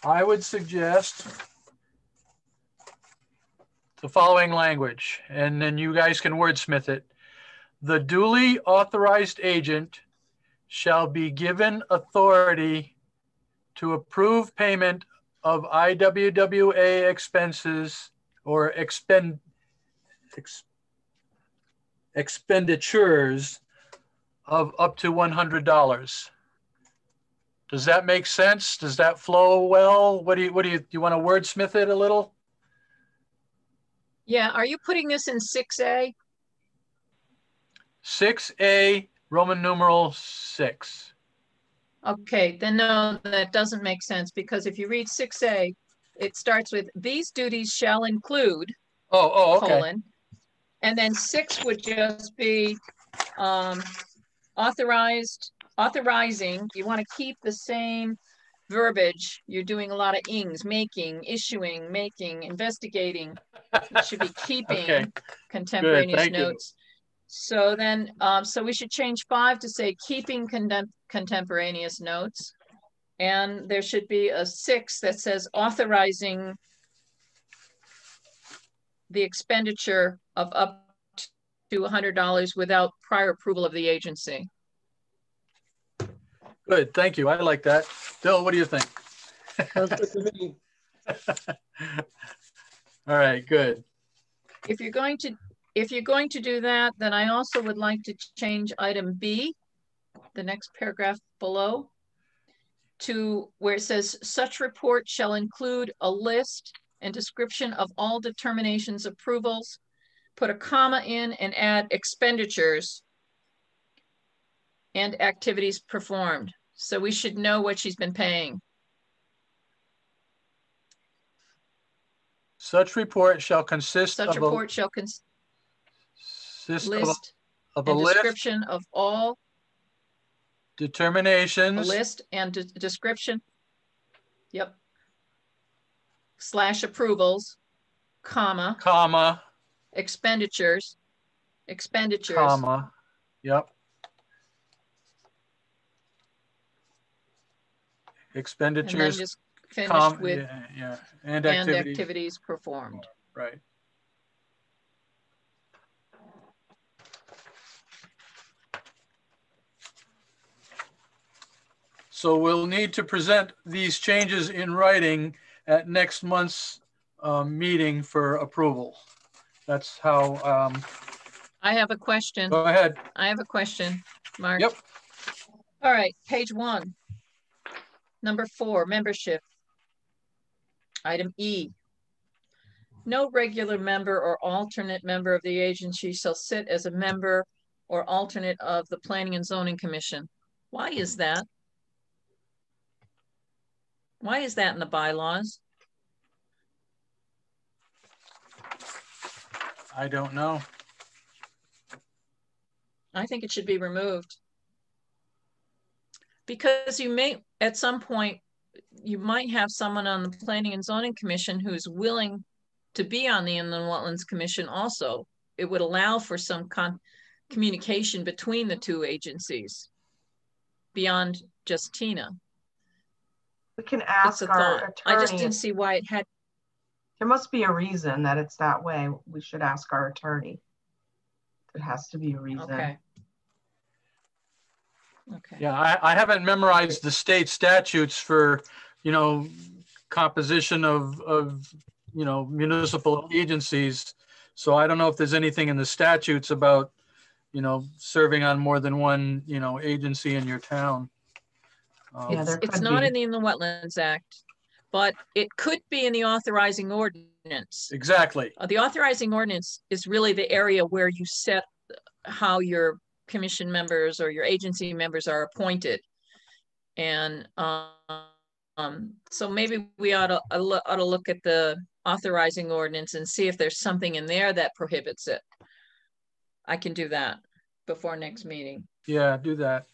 I would suggest the following language, and then you guys can wordsmith it. The duly authorized agent shall be given authority to approve payment of IWWA expenses or expend ex- expenditures of up to one hundred dollars. Does that make sense? Does that flow well? What do you, what do you, do you want to wordsmith it a little? Yeah, are you putting this in six A? Six A, Roman numeral six. Okay, then no, that doesn't make sense because if you read six A, it starts with these duties shall include Oh, oh, okay. colon. And then six would just be um, authorized, authorizing, you want to keep the same verbiage. You're doing a lot of ings, making, issuing, making, investigating. It should be Okay, keeping contemporaneous thank you. notes. So then, um, so we should change five to say keeping contem- contemporaneous notes. And there should be a six that says authorizing the expenditure of up to hundred dollars without prior approval of the agency. Good, thank you. I like that. Bill, what do you think? Sounds good to me. All right, good. If you're going to, if you're going to do that, then I also would like to change item B, the next paragraph below, to where it says such report shall include a list and description of all determinations, approvals, put a comma in and add expenditures and activities performed. So we should know what she's been paying. Such report shall consist Such of a report shall consist consist of a- list of a list, description of all, a determinations, list and de- description. Yep. Slash approvals, comma, comma, expenditures, expenditures. comma, yep. And Expenditures, just finish com, with yeah, yeah, and and activities, activities performed. right. So we'll need to present these changes in writing at next month's um, meeting for approval. That's how, um, I have a question. go ahead. I have a question, Mark. Yep. All right, page one. Number four, membership. Item E. no regular member or alternate member of the agency shall sit as a member or alternate of the Planning and Zoning Commission. Why is that? Why is that in the bylaws? I don't know. I think it should be removed. Because you may, at some point, you might have someone on the Planning and Zoning Commission who's willing to be on the Inland Wetlands Commission also. It would allow for some con communication between the two agencies beyond just Tina. We can ask our thought. attorney. I just didn't see why it had, There must be a reason that it's that way. We should ask our attorney. There has to be a reason. okay. Okay. Yeah, I, I haven't memorized the state statutes for, you know, composition of, of, you know, municipal agencies. So I don't know if there's anything in the statutes about, you know, serving on more than one, you know, agency in your town. Um, Yeah, there It's could not be. in the Inland Wetlands Act, but it could be in the authorizing ordinance. Exactly. Uh, the authorizing ordinance is really the area where you set how your commission members or your agency members are appointed. And um, um, so maybe we ought to, uh, ought to look at the authorizing ordinance and see if there's something in there that prohibits it. I can do that before next meeting. Yeah, do that.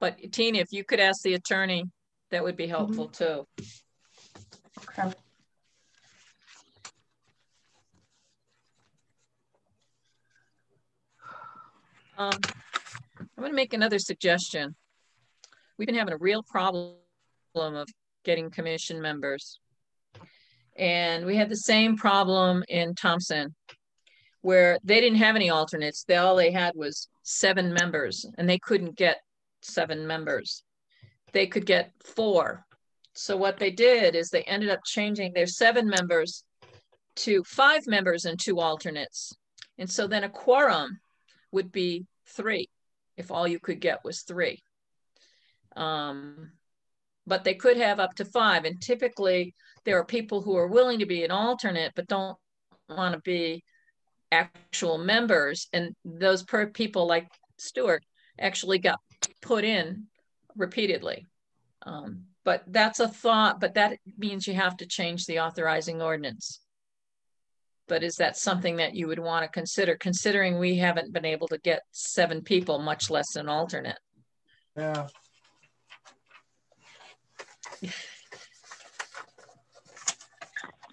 But Tina, if you could ask the attorney, that would be helpful too. Okay. Um, I'm gonna make another suggestion. We've been having a real problem of getting commission members. And we had the same problem in Thompson where they didn't have any alternates. They, all they had was seven members and they couldn't get seven members. They could get four. So what they did is they ended up changing their seven members to five members and two alternates. And so then a quorum would be three if all you could get was three. Um, but they could have up to five. And typically, there are people who are willing to be an alternate but don't want to be actual members. And those per people, like Stuart, actually got put in repeatedly. Um, but that's a thought, but that means you have to change the authorizing ordinance. But is that something that you would want to consider, considering we haven't been able to get seven people, much less an alternate? Yeah.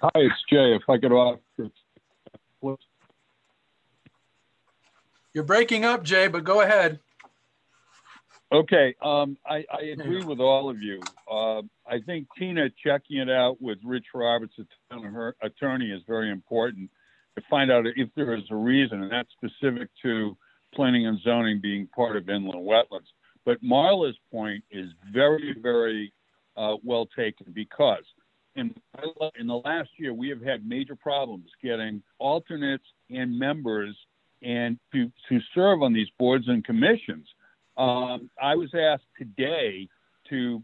Hi, it's Jay. If I could offer, You're breaking up, Jay, but go ahead. okay, um, I, I agree with all of you. Uh, I think Tina checking it out with Rich Roberts, her attorney, is very important to find out if there is a reason, and that's specific to planning and zoning being part of inland wetlands. But Marla's point is very, very uh, well taken because in, in the last year, we have had major problems getting alternates and members and to, to serve on these boards and commissions. Um, I was asked today to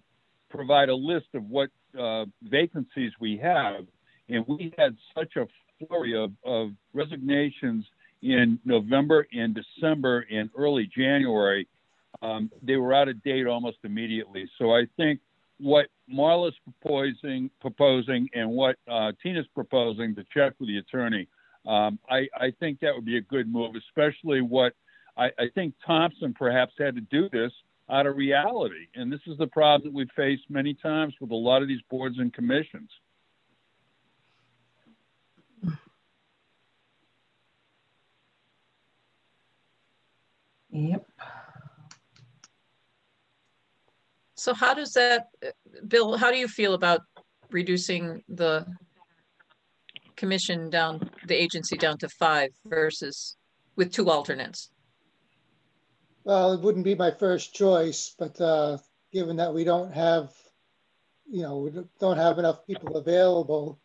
provide a list of what uh, vacancies we have, and we had such a flurry of, of resignations in November and December and early January. Um, they were out of date almost immediately. So I think what Marla's proposing, proposing, and what uh, Tina's proposing to check with the attorney, um, I, I think that would be a good move, especially what I, I think Thompson perhaps had to do this out of reality. And this is the problem that we've faced many times with a lot of these boards and commissions. Yep. So how does that, uh, Bill, how do you feel about reducing the commission down, the agency down to five versus with two alternates? Well, it wouldn't be my first choice, but uh, given that we don't have, you know, we don't have enough people available,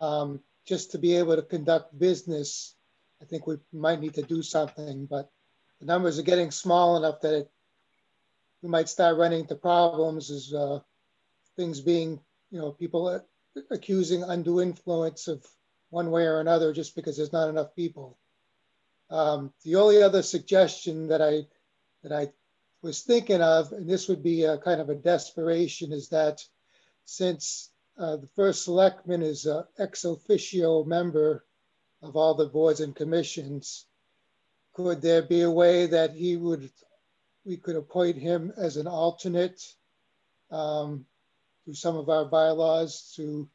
um, just to be able to conduct business, I think we might need to do something, but the numbers are getting small enough that it, we might start running into problems as uh, things being, you know, people accusing undue influence of one way or another just because there's not enough people. Um, the only other suggestion that I that I was thinking of, and this would be a kind of a desperation, is that since uh, the first selectman is an ex officio member of all the boards and commissions, could there be a way that he would, we could appoint him as an alternate um, through some of our bylaws to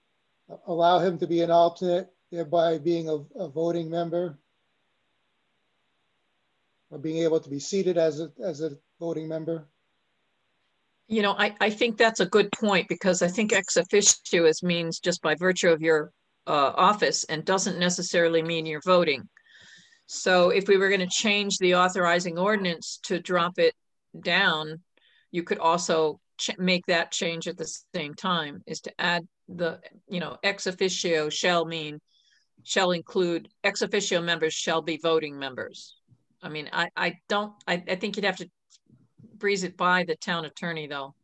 allow him to be an alternate, thereby being a, a voting member? Or being able to be seated as a, as a voting member? You know, I, I think that's a good point because I think ex officio is means just by virtue of your uh, office and doesn't necessarily mean you're voting. So if we were going to change the authorizing ordinance to drop it down, you could also make that change at the same time is to add the, you know, ex officio shall mean, shall include, ex officio members shall be voting members. I mean, I, I don't, I, I think you'd have to breeze it by the town attorney though.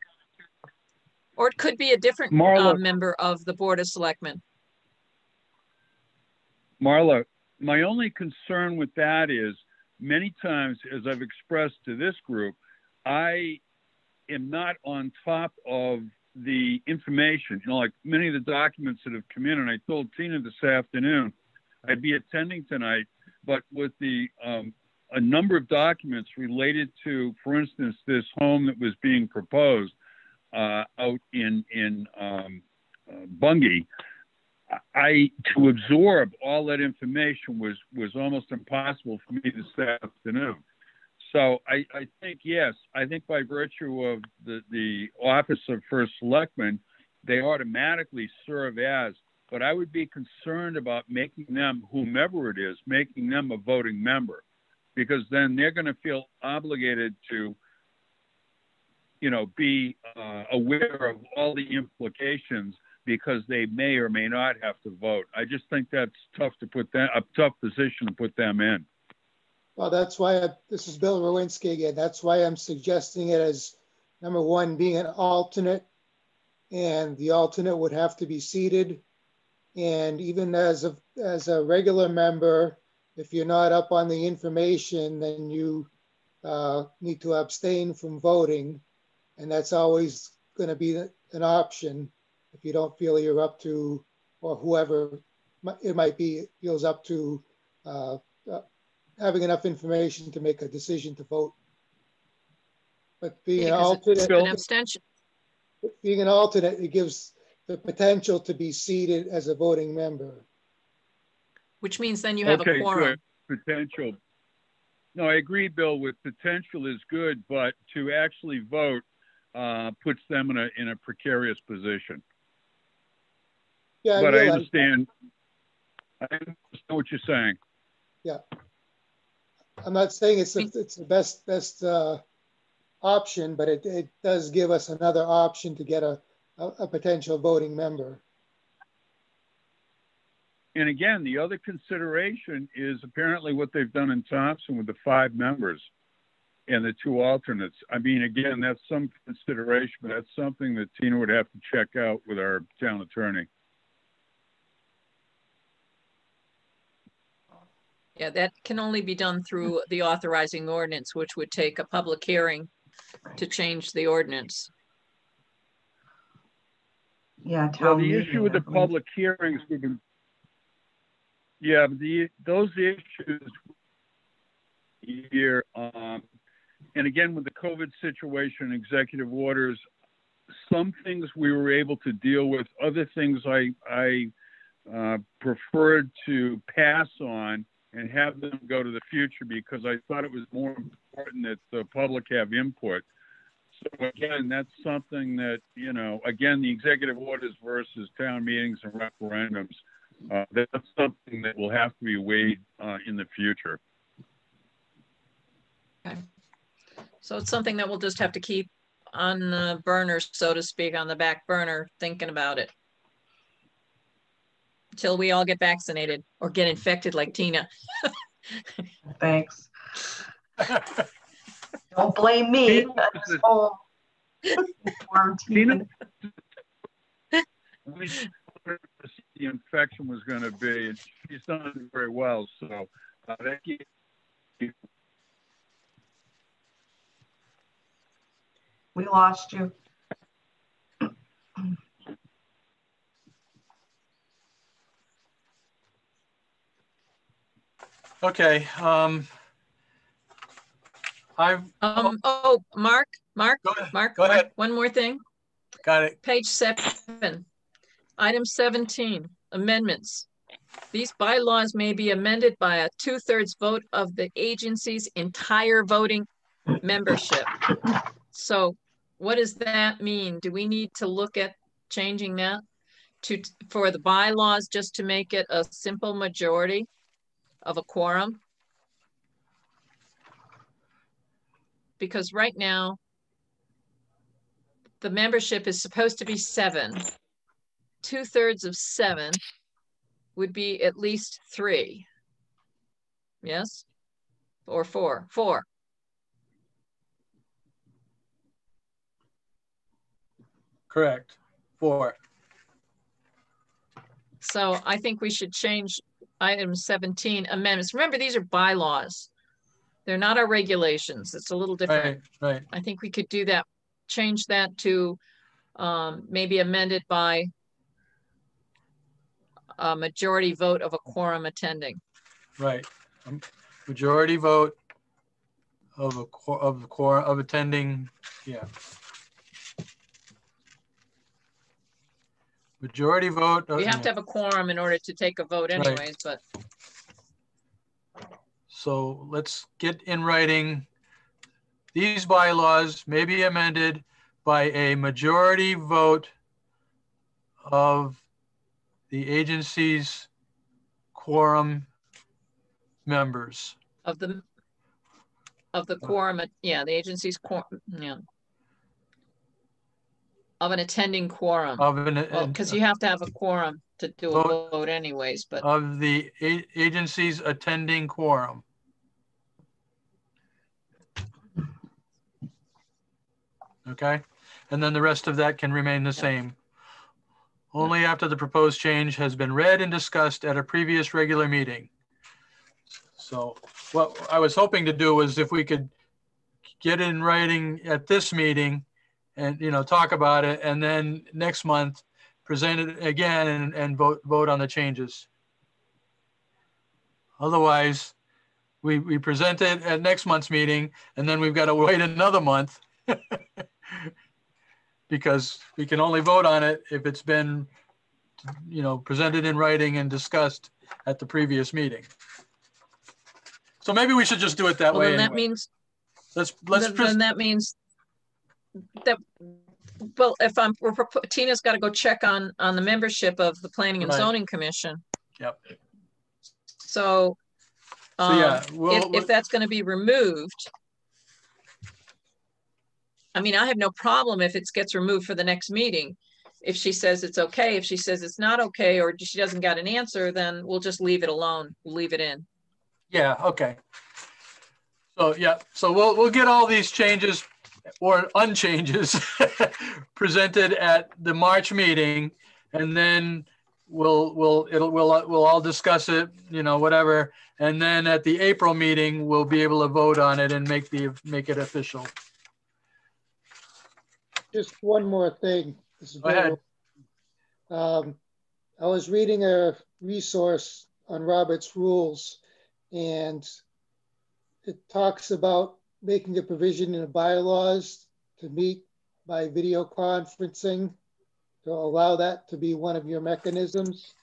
Or it could be a different uh, member of the Board of Selectmen. Marla, my only concern with that is many times, as I've expressed to this group, I am not on top of the information. You know, like many of the documents that have come in, and I told Tina this afternoon, I'd be attending tonight, but with the um, a number of documents related to, for instance, this home that was being proposed uh, out in in um, uh, Bungee. I to absorb all that information was was almost impossible for me this afternoon. So I, I think yes, I think by virtue of the the office of first selectman, they automatically serve as. But I would be concerned about making them, whomever it is, making them a voting member because then they're going to feel obligated to you know be uh, aware of all the implications because they may or may not have to vote. I just think that's tough to put that a tough position to put them in. Well that's why I, this is bill Rowinski again. That's why i'm suggesting it as number one being an alternate and the alternate would have to be seated. And even as a as a regular member if you're not up on the information, then you uh, need to abstain from voting. And that's always going to be an option if you don't feel you're up to, or whoever it might be feels up to uh, uh, having enough information to make a decision to vote. But being an alternate, an abstention. being an alternate, it gives the potential to be seated as a voting member which means then you have okay, a quorum. Good. Potential. No, I agree, Bill. With potential is good, but to actually vote uh, puts them in a in a precarious position. Yeah, but I, I understand. I understand what you're saying. Yeah, I'm not saying it's the, it's the best best uh, option, but it, it does give us another option to get a, a, a potential voting member. And again, the other consideration is apparently what they've done in Thompson with the five members and the two alternates. I mean, again, that's some consideration, but that's something that Tina would have to check out with our town attorney. Yeah, that can only be done through the authorizing ordinance, which would take a public hearing to change the ordinance. Yeah, well, the issue with the public hearings, we've been yeah, the those issues here, um, and again with the COVID situation, executive orders, some things we were able to deal with. Other things I I uh, preferred to pass on and have them go to the future because I thought it was more important that the public have input. So again, that's something that you know. Again, the executive orders versus town meetings and referendums uh, that's something that will have to be weighed uh, in the future. Okay. So it's something that we'll just have to keep on the burner, so to speak, on the back burner, thinking about it. Until we all get vaccinated or get infected like Tina. Thanks. Don't blame me. Tina, what the infection was going to be, and she's done very well. So uh, that gave We lost you. Okay, um, I've Um, oh, Mark, Mark, Go ahead. Mark, Go Mark, ahead. one more thing. got it. Page seven, item seventeen, amendments. These bylaws may be amended by a two-thirds vote of the agency's entire voting membership. So what does that mean? Do we need to look at changing that to, for the bylaws, just to make it a simple majority of a quorum? Because right now, the membership is supposed to be seven. Two thirds of seven would be at least three. Yes? Or four, four. Correct. Four. So I think we should change item 17 amendments. Remember, these are bylaws. They're not our regulations. It's a little different. Right, right. I think we could do that, change that to um, maybe amended by a majority vote of a quorum attending. Right. Um, Majority vote of a, of core, of attending, yeah. Majority vote. You have to have a quorum in order to take a vote Right. anyways, but So let's get in writing. These bylaws may be amended by a majority vote of the agency's quorum members. of the, of the quorum, yeah, the agency's quorum, yeah. Of an attending quorum. Of an, Well, because you have to have a quorum to do a Vote. vote anyways, but of the a- agency's attending quorum. Okay, and then the rest of that can remain the same. Only after the proposed change has been read and discussed at a previous regular meeting. So what I was hoping to do was if we could get in writing at this meeting and, you know, talk about it, and then next month, present it again and, and vote, vote on the changes. Otherwise, we, we present it at next month's meeting and then we've got to wait another month. Because we can only vote on it if it's been, you know, presented in writing and discussed at the previous meeting. So maybe we should just do it that well, way then that means, Let's, let's, then then that means that, well, if I'm, we're, Tina's got to go check on, on the membership of the Planning and Right. Zoning Commission. Yep. So, so um, yeah, if, we'll, if that's going to be removed, I mean, I have no problem if it gets removed for the next meeting. If she says it's okay, if she says it's not okay, or she doesn't got an answer, then we'll just leave it alone. We'll leave it in. Yeah, okay. So, yeah, so we'll, we'll get all these changes or unchanges presented at the March meeting. And then we'll, we'll, it'll, we'll, we'll all discuss it, you know, whatever. And then at the April meeting, we'll be able to vote on it and make the, make it official. Just one more thing. This is Go ahead. Um, I was reading a resource on Robert's rules and it talks about making a provision in the bylaws to meet by video conferencing to allow that to be one of your mechanisms.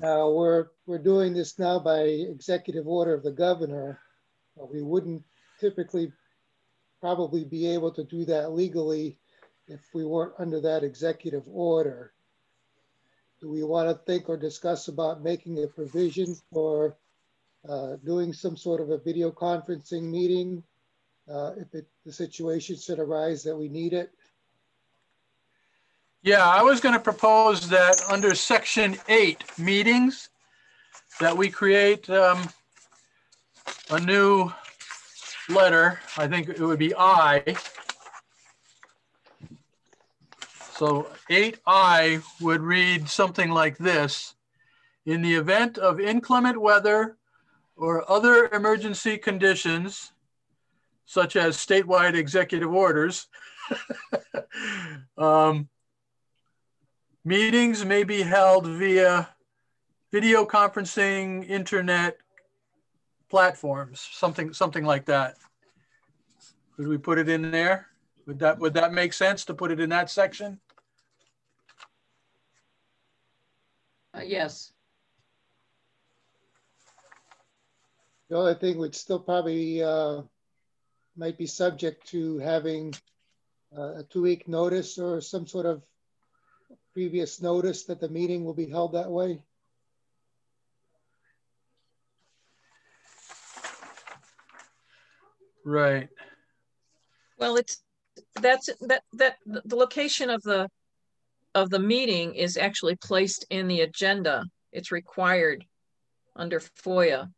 Now, we're, we're doing this now by executive order of the governor, but we wouldn't typically probably be able to do that legally if we weren't under that executive order. Do we want to think or discuss about making a provision for uh, doing some sort of a video conferencing meeting uh, if it, the situation should arise that we need it? Yeah, I was going to propose that under section eight, meetings, that we create um, a new letter. I think it would be I. So 8I would read something like this. In the event of inclement weather or other emergency conditions, such as statewide executive orders, um, meetings may be held via video conferencing, internet platforms, something, something like that. Could we put it in there? Would that, would that make sense to put it in that section? Uh, yes, The only thing would still probably, uh, might be subject to having uh, a two-week notice or some sort of previous notice that the meeting will be held that way. Right. well, it's, that's, that, that, the location of the, of the meeting is actually placed in the agenda. It's required under FOIA.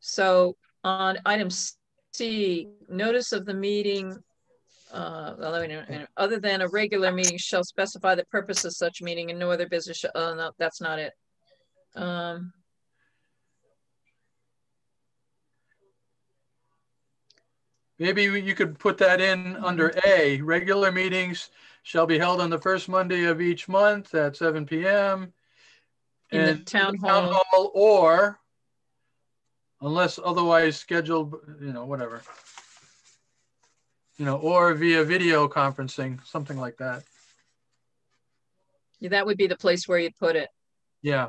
So on item C, notice of the meeting, uh, other than a regular meeting shall specify the purpose of such meeting and no other business, shall- oh, no, that's not it. Um, Maybe you could put that in under A, regular meetings shall be held on the first Monday of each month at seven PM. In the and town hall. hall Or unless otherwise scheduled, you know, whatever. You know, or via video conferencing, something like that. yeah, that would be the place where you'd put it. Yeah.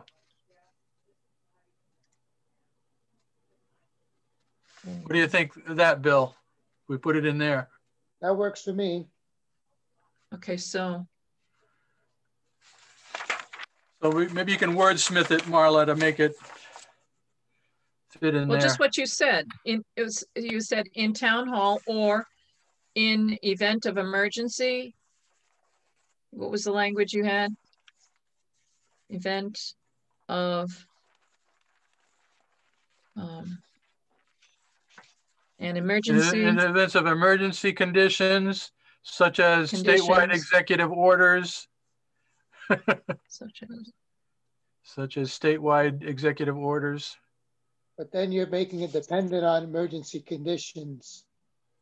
Hmm. What do you think of that, Bill? We put it in there. That works for me. Okay, so, So we, maybe you can wordsmith it, Marla, to make it fit in well, there. just what you said, in, it was, you said in town hall or in event of emergency. What was the language you had? Event of um, an In emergency, in events of emergency conditions such as statewide executive orders, such as, such as statewide executive orders. But then you're making it dependent on emergency conditions.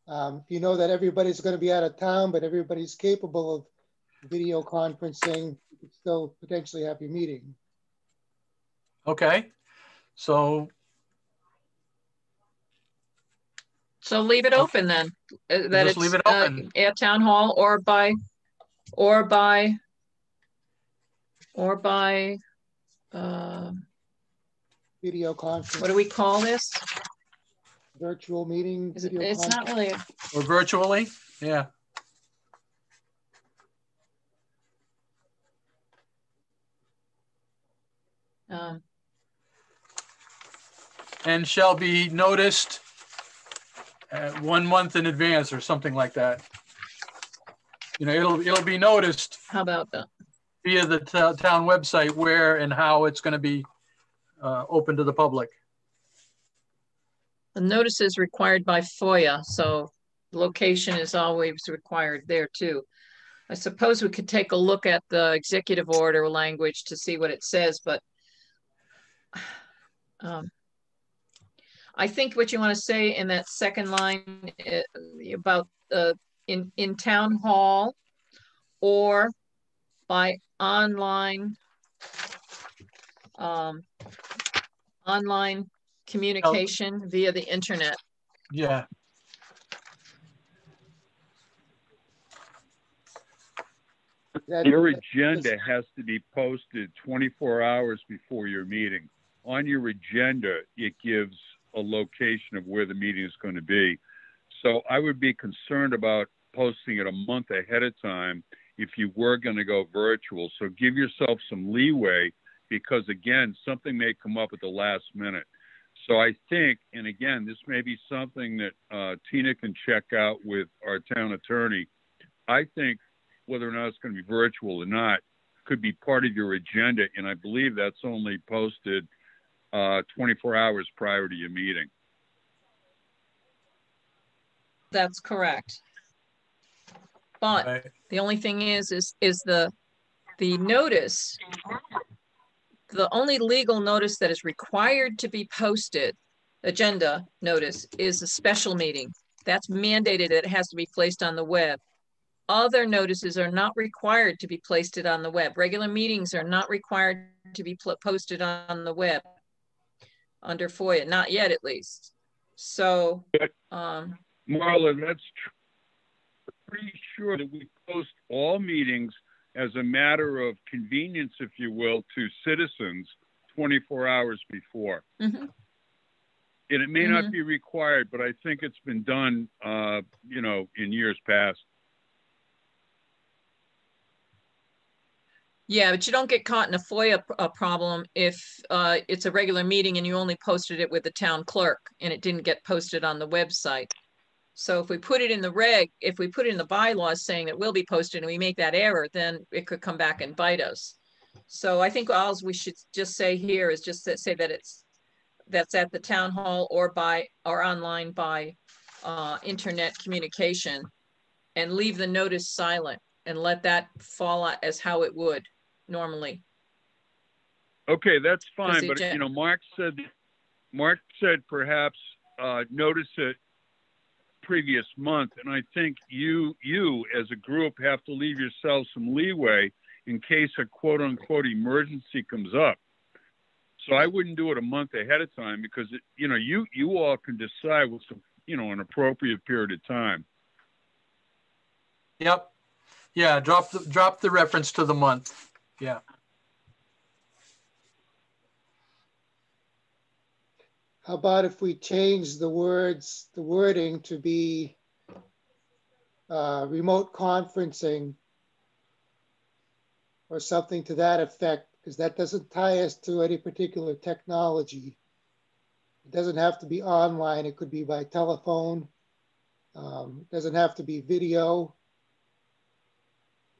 Um, you know that everybody's going to be out of town, but everybody's capable of video conferencing. You could still potentially have your meeting. Okay, so so leave it open then. uh, That Just it's leave it uh, open. at town hall or by, or by, or by, uh, Video conference. what conference, do we call this? virtual meeting. Is it- video It's not conference. really, a- or virtually, yeah. um, And shall be noticed uh, one month in advance or something like that. You know, it'll, it'll be noticed how about that? via the to- town website where and how it's going to be uh, open to the public. The notice is required by FOIA, so location is always required there too. I suppose we could take a look at the executive order language to see what it says, but um, I think what you want to say in that second line about uh, in in town hall or by online um, online communication via the internet. Yeah, That- Your agenda has to be posted 24 hours before your meeting. On your agenda, it gives a location of where the meeting is going to be. So I would be concerned about posting it a month ahead of time if you were going to go virtual. So give yourself some leeway because, again, something may come up at the last minute. So I think, and again, this may be something that uh, Tina can check out with our town attorney. I think whether or not it's going to be virtual or not could be part of your agenda. And I believe that's only posted uh, 24 hours prior to your meeting. That's correct. But Right. the only thing is, is, is the, the notice, the only legal notice that is required to be posted, agenda notice, is a special meeting. That's mandated, that it has to be placed on the web. Other notices are not required to be placed it on the web. Regular meetings are not required to be posted on the web under FOIA, not yet at least. So, um, Marla, that's pretty sure that we post all meetings as a matter of convenience, if you will, to citizens 24 hours before. mhm. And it may Mm-hmm. not be required, but I think it's been done, uh, you know, in years past. Yeah, but you don't get caught in a FOIA p- uh, problem if uh, it's a regular meeting and you only posted it with the town clerk and it didn't get posted on the website. So if we put it in the reg, if we put it in the bylaws saying it will be posted and we make that error, then it could come back and bite us. So I think all we should just say here is just that- say that it's, that's at the town hall or by, or online by uh, internet communication and leave the notice silent and let that fall out as how it would normally. Okay, that's fine, but you know, Mark said, Mark said perhaps uh, notice it previous month, and I think you, you as a group have to leave yourselves some leeway in case a quote unquote emergency comes up. So I wouldn't do it a month ahead of time because it, you know, you you all can decide what's you know an appropriate period of time. Yep. Yeah, drop the, drop the reference to the month. Yeah. How about if we change the words, the wording to be uh, remote conferencing or something to that effect, because that doesn't tie us to any particular technology. It doesn't have to be online. It could be by telephone. Um, it doesn't have to be video.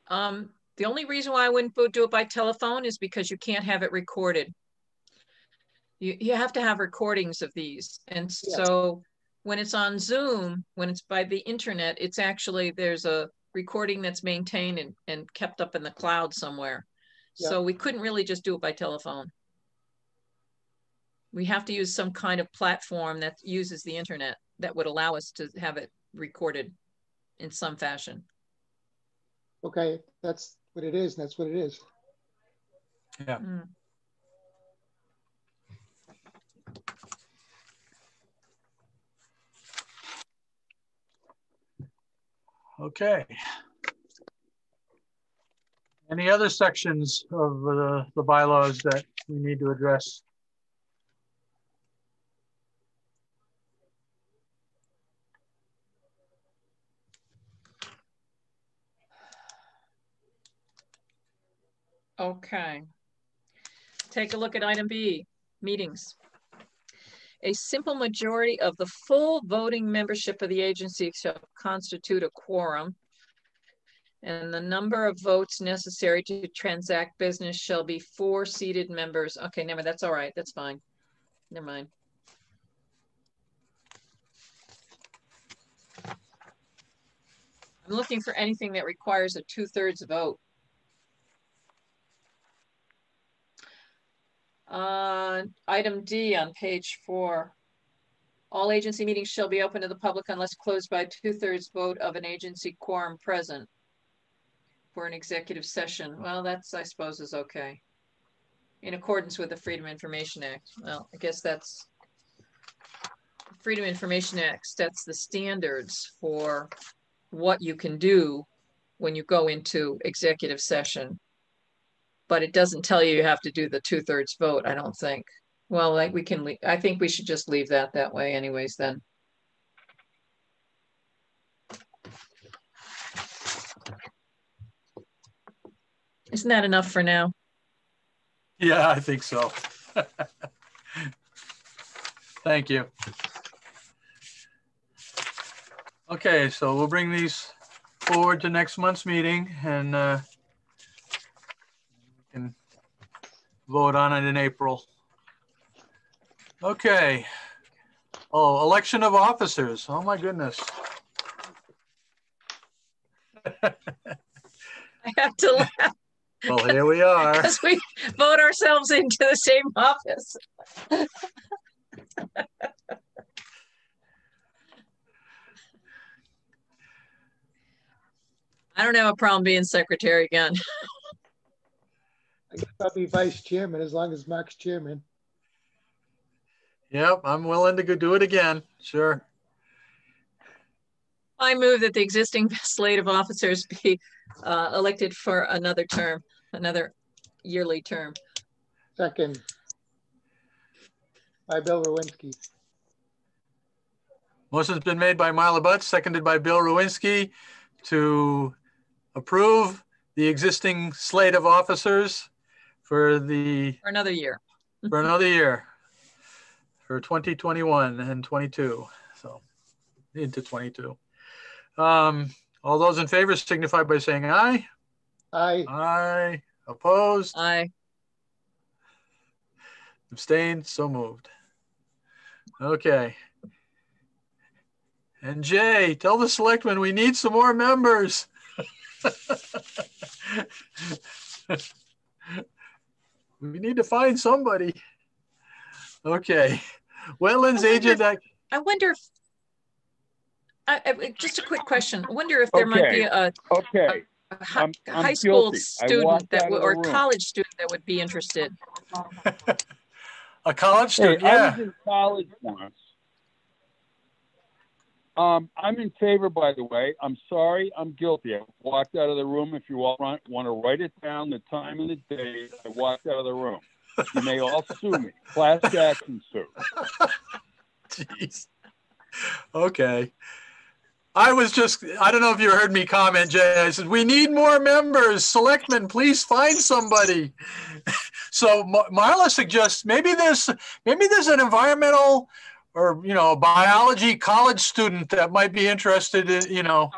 Um, the only reason why I wouldn't do it by telephone is because you can't have it recorded. You, you have to have recordings of these. And so when it's on Zoom, when it's by the internet, it's actually, there's a recording that's maintained and, and kept up in the cloud somewhere. So we couldn't really just do it by telephone. We have to use some kind of platform that uses the internet that would allow us to have it recorded in some fashion. Okay, that's what it is. and That's what it is. Mm. Okay. Any other sections of the, the bylaws that we need to address? Okay. Take a look at item B, meetings. A simple majority of the full voting membership of the agency shall constitute a quorum. And the number of votes necessary to transact business shall be four seated members. Okay, never, that's all right, that's fine. Never mind. I'm looking for anything that requires a two-thirds vote. Uh, item D on page four. All agency meetings shall be open to the public unless closed by two-thirds vote of an agency quorum present for an executive session. Well, that's, I suppose, is okay. In accordance with the Freedom Information Act. Well, I guess that's Freedom Information Act sets the standards for what you can do when you go into executive session but it doesn't tell you you have to do the two thirds vote, I don't think. Well, like we can, I think we should just leave that that way anyways then. Isn't that enough for now? Yeah, I think so. Thank you. Okay, so we'll bring these forward to next month's meeting and uh, can vote on it in April. Okay. Oh, election of officers. Oh, my goodness. I have to laugh Well, here we are. because we vote ourselves into the same office. I don't have a problem being secretary again. I guess I'll be vice chairman as long as Mark's chairman. Yep, I'm willing to go do it again. Sure. I move that the existing slate of officers be uh, elected for another term, another yearly term. Second. By Bill Rowinski. Motion's been made by Marla Butts, seconded by Bill Rowinski to approve the existing slate of officers for the, For another year. for another year. For 2021 and 22, so into 22. Um, all those in favor signify by saying aye. Aye. Aye. Opposed, Aye. abstained, so moved. Okay. And Jay, tell the selectmen we need some more members. We need to find somebody. Okay. Wetlands agent, ac- I wonder if, I, I- just a quick question. I wonder if there might be a, Okay, a hi- I'm- I'm high school guilty. Student that, out would- of the or college student that would be interested. a college Hey, student, I yeah. was in college once. Um, I'm in favor, by the way. I'm sorry, I'm guilty. I walked out of the room. If you all want, want to write it down, the time and the date, I walked out of the room. You may all sue me. Class action suit. Jeez. Okay. I was just, I don't know if you heard me comment, Jay. I said, we need more members. Selectmen, please find somebody. So Mar- Marla suggests maybe there's, maybe there's an environmental or, you know, a biology college student that might be interested in, you know,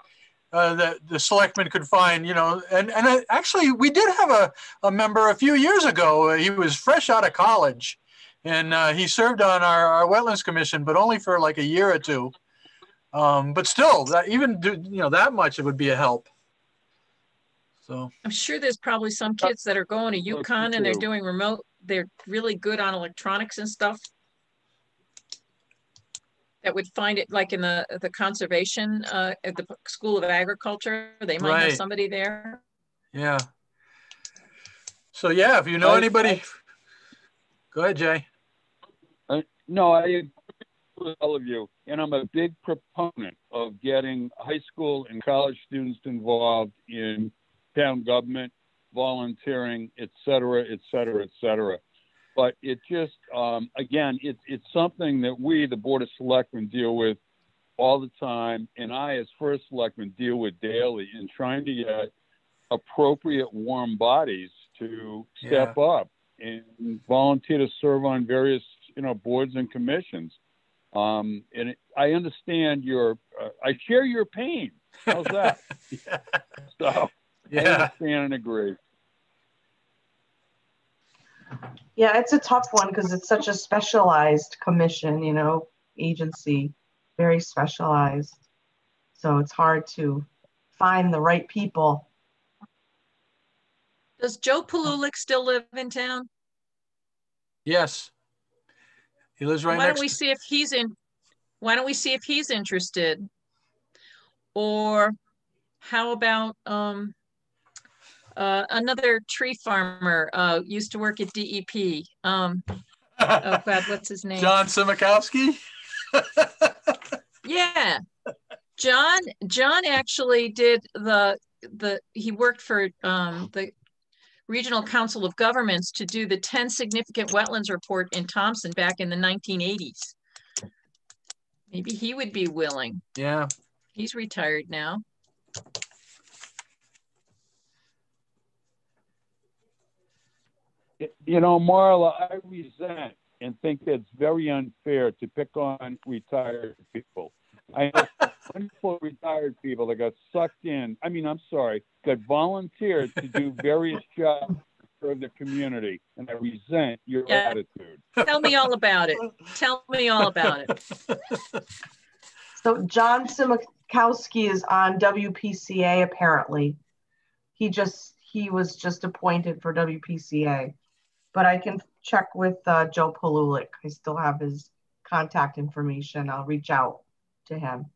uh, that the selectmen could find, you know, and, and uh, actually we did have a, a member a few years ago. He was fresh out of college and uh, he served on our, our wetlands commission, but only for like a year or two. Um, but still, that even do, you know that much, it would be a help. So I'm sure there's probably some kids that are going to UConn and they're doing remote, they're really good on electronics and stuff. That would find it like in the, the conservation, uh, at the School of Agriculture, they might have somebody there. yeah. So yeah, if you know I- anybody, go ahead, Jay. No, I agree with all of you, and I'm a big proponent of getting high school and college students involved in town government, volunteering, et cetera, et cetera, et cetera. But it just, um, again, it's it's something that we, the Board of Selectmen, deal with all the time, and I, as first selectman, deal with daily in trying to get appropriate warm bodies to step up and volunteer to serve on various, you know, boards and commissions. Um, and it, I understand your, uh, I share your pain. How's that? yeah. so yeah. I Yeah. understand and agree. Yeah, it's a tough one because it's such a specialized commission, you know, agency, very specialized. So it's hard to find the right people. Does Joe Palulik still live in town? Yes. He lives right Why next. don't we see if he's in, why don't we see if he's interested? Or how about, um, uh, another tree farmer, uh, used to work at DEP. Um, oh God, what's his name? John Simakowski. Yeah. John, John actually did the, the, he worked for, um, the Regional Council of Governments to do the ten significant wetlands report in Thompson back in the nineteen eighties. Maybe he would be willing. yeah. He's retired now. You know, Marla, I resent and think it's very unfair to pick on retired people. I know wonderful retired people that got sucked in. I mean, I'm sorry, got volunteered to do various jobs to serve the community, and I resent your Yeah. attitude. Tell me all about it. Tell me all about it. So John Kowski is on WPCA apparently. He just, he was just appointed for WPCA. But I can check with uh, Joe Palulik. I still have his contact information. I'll reach out to him.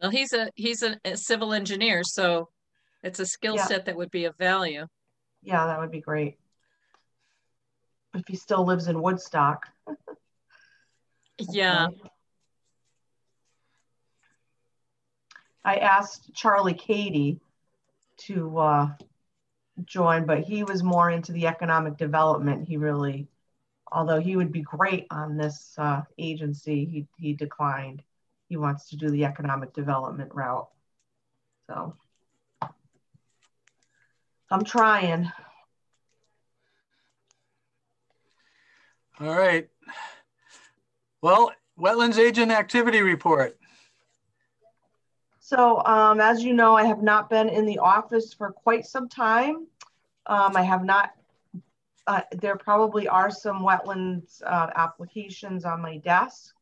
Well, he's a he's a, a civil engineer, so it's a skill Yeah. set that would be of value. Yeah, that would be great. If he still lives in Woodstock. Yeah. Okay. I asked Charlie Cady to uh, join, but he was more into the economic development. He really, although he would be great on this uh, agency, he, he declined. He wants to do the economic development route. So I'm trying. All right. Well, Wetlands Agent Activity Report. So um, as you know, I have not been in the office for quite some time. Um, I have not, uh, there probably are some wetlands uh, applications on my desk.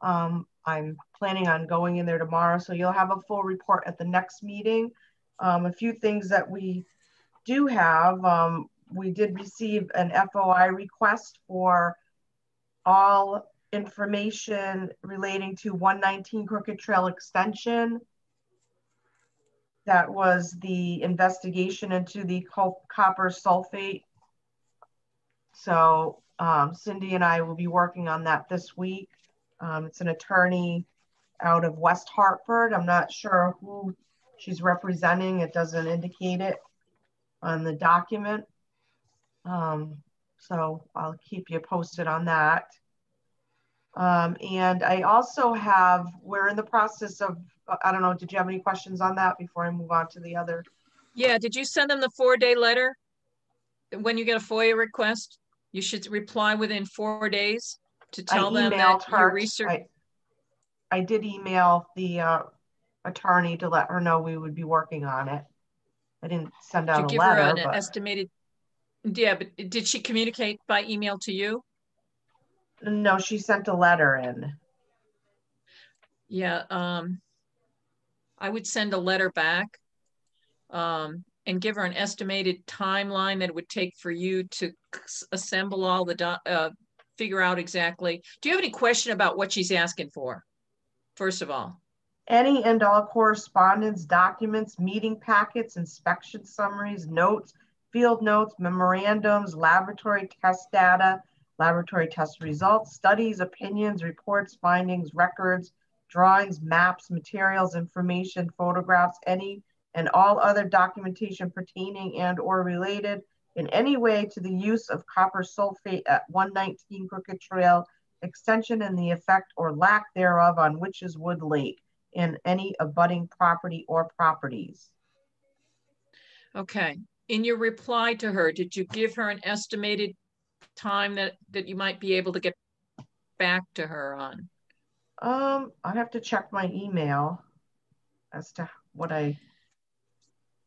Um, I'm planning on going in there tomorrow, so you'll have a full report at the next meeting. Um, a few things that we do have, um, we did receive an FOI request for all information relating to 119 Crooked Trail Extension. That was the investigation into the co- copper sulfate. So um, Cindy and I will be working on that this week. Um, it's an attorney out of West Hartford. I'm not sure who she's representing. It doesn't indicate it on the document. Um, so I'll keep you posted on that. Um, and I also have, we're in the process of, I don't know, did you have any questions on that before I move on to the other? Yeah, did you send them the four-day letter? When you get a FOIA request, you should reply within four days to tell them that your research. I, I did email the uh, attorney to let her know we would be working on it. I didn't send out a give her letter, an but estimated? Yeah, but did she communicate by email to you? no, she sent a letter in. Yeah, um, I would send a letter back. Um, and give her an estimated timeline that it would take for you to assemble all the uh, figure out exactly. Do you have any question about what she's asking for? First of all, Any and all correspondence, documents, meeting packets, inspection summaries, notes, field notes, memorandums, laboratory test data, laboratory test results, studies, opinions, reports, findings, records, drawings, maps, materials, information, photographs, any and all other documentation pertaining and or related in any way to the use of copper sulfate at 119 Crooked Trail extension and the effect or lack thereof on Witches Wood Lake in any abutting property or properties. okay. In your reply to her, did you give her an estimated time that, that you might be able to get back to her on? Um, I have to check my email as to what I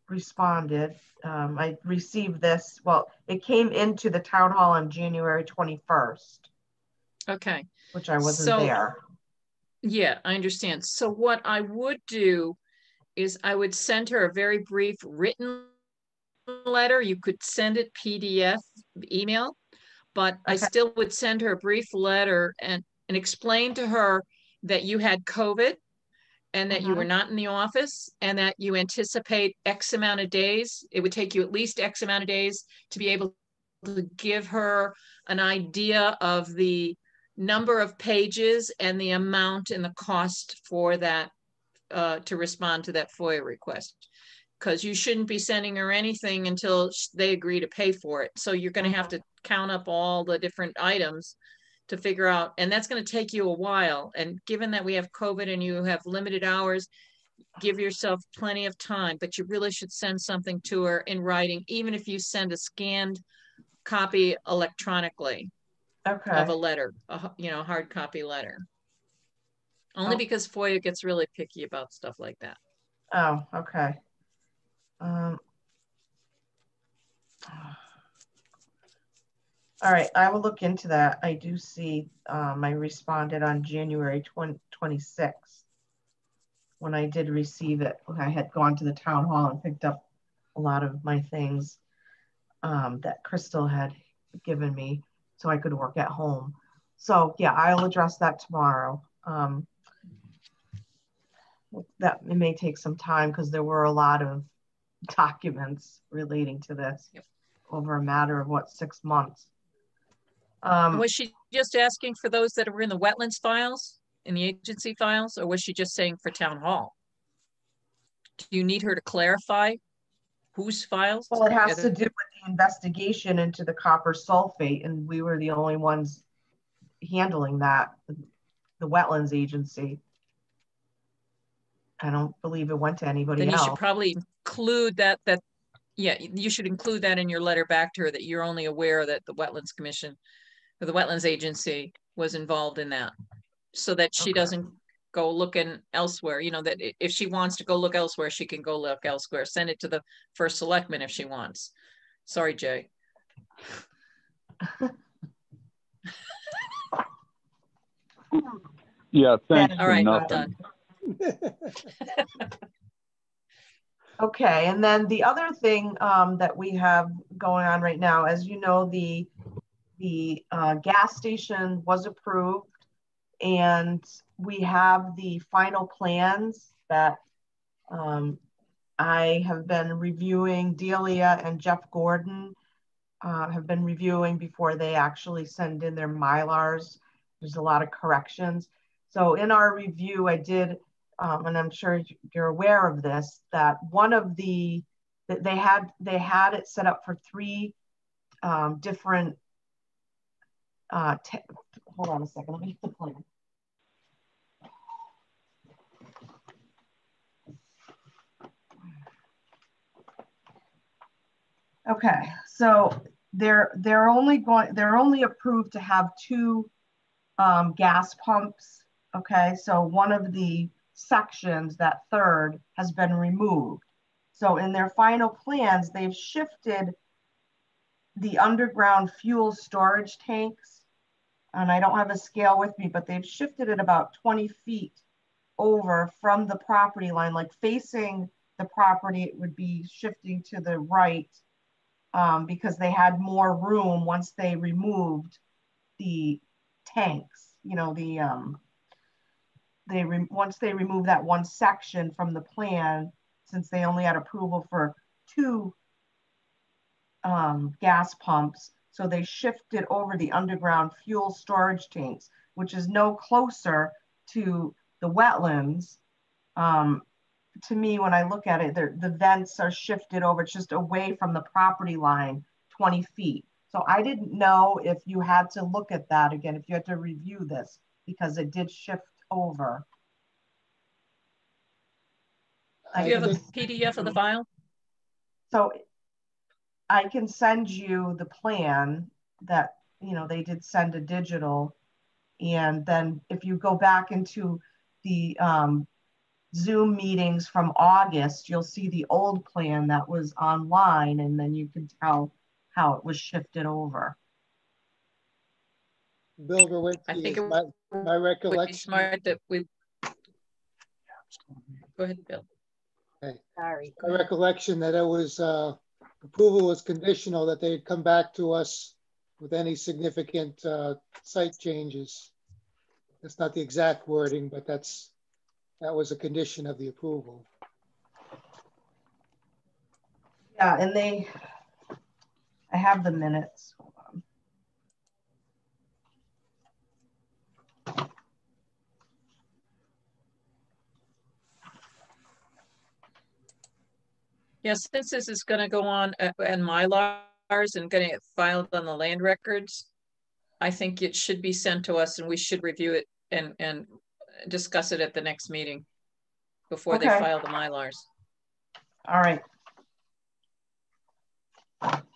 responded. Um, I received this, well, it came into the town hall on January 21st, Okay. which I wasn't So- there. Yeah, I understand. So what I would do is I would send her a very brief written letter. You could send it PDF email, but I Okay. still would send her a brief letter and, and explain to her that you had COVID and that you were not in the office and that you anticipate X amount of days. It would take you at least X amount of days to be able to give her an idea of the number of pages and the amount and the cost for that, uh, to respond to that FOIA request. Because you shouldn't be sending her anything until they agree to pay for it. So you're gonna have to count up all the different items to figure out, and that's gonna take you a while. And given that we have COVID and you have limited hours, give yourself plenty of time, but you really should send something to her in writing, even if you send a scanned copy electronically Okay, of a letter, a, you know, a hard copy letter. Only Oh. because FOIA gets really picky about stuff like that. oh, okay. Um, all right, I will look into that. I do see, um, I responded on January 20, 26th. when I did receive it. I had gone to the town hall and picked up a lot of my things um, that Crystal had given me so I could work at home. So yeah, I'll address that tomorrow. Um, that it may take some time because there were a lot of documents relating to this Yep. over a matter of what, six months. Um, Was she just asking for those that were in the wetlands files, in the agency files, or was she just saying for town hall? Do you need her to clarify whose files? well, it has to do with the investigation into the copper sulfate and we were the only ones handling that, the wetlands agency. I don't believe it went to anybody Then you should probably include that, that, yeah, you should include that in your letter back to her, that you're only aware that the Wetlands Commission, or the Wetlands Agency was involved in that. So that she Okay. doesn't go looking elsewhere, you know, that if she wants to go look elsewhere, she can go look elsewhere. Send it to the first selectman if she wants. Sorry, Jay. Yeah, thanks All for nothing. done. Okay, and then the other thing um, that we have going on right now, as you know, the the uh, gas station was approved, and we have the final plans that um, I have been reviewing. Delia and Jeff Gordon uh, have been reviewing before they actually send in their mylars. There's a lot of corrections. So in our review, I did um, and I'm sure you're aware of this, that one of the they had they had it set up for three um, different. Uh, hold on a second. Let me get the plan. Okay, so they're they're only going they're only approved to have two um, gas pumps. Okay, so one of the sections, that third, has been removed. So in their final plans, they've shifted the underground fuel storage tanks. And I don't have a scale with me, but they've shifted it about 20 feet over from the property line, like facing the property, it would be shifting to the right um, because they had more room once they removed the tanks, you know, the, um, they once they remove that one section from the plan, since they only had approval for two um, gas pumps, so they shifted over the underground fuel storage tanks, which is no closer to the wetlands. Um, to me, when I look at it, the vents are shifted over, just away from the property line 20 feet. So I didn't know if you had to look at that again, if you had to review this, because it did shift over. Do you have a PDF of the file? So I can send you the plan that, you know, they did send a digital. And then if you go back into the um, Zoom meetings from August, you'll see the old plan that was online and then you can tell how it was shifted over. Bill I think is it my, my Would be recollection. smart that we. Go ahead, Bill. Sorry. My recollection that it was, uh, approval was conditional, that they'd come back to us with any significant, uh, site changes. That's not the exact wording, but that's, that was a condition of the approval. Yeah, and they, I have the minutes. Yes, since this is gonna go on uh, and Mylars and gonna get filed on the land records. I think it should be sent to us and we should review it and, and discuss it at the next meeting. Before they file the Mylars. All right.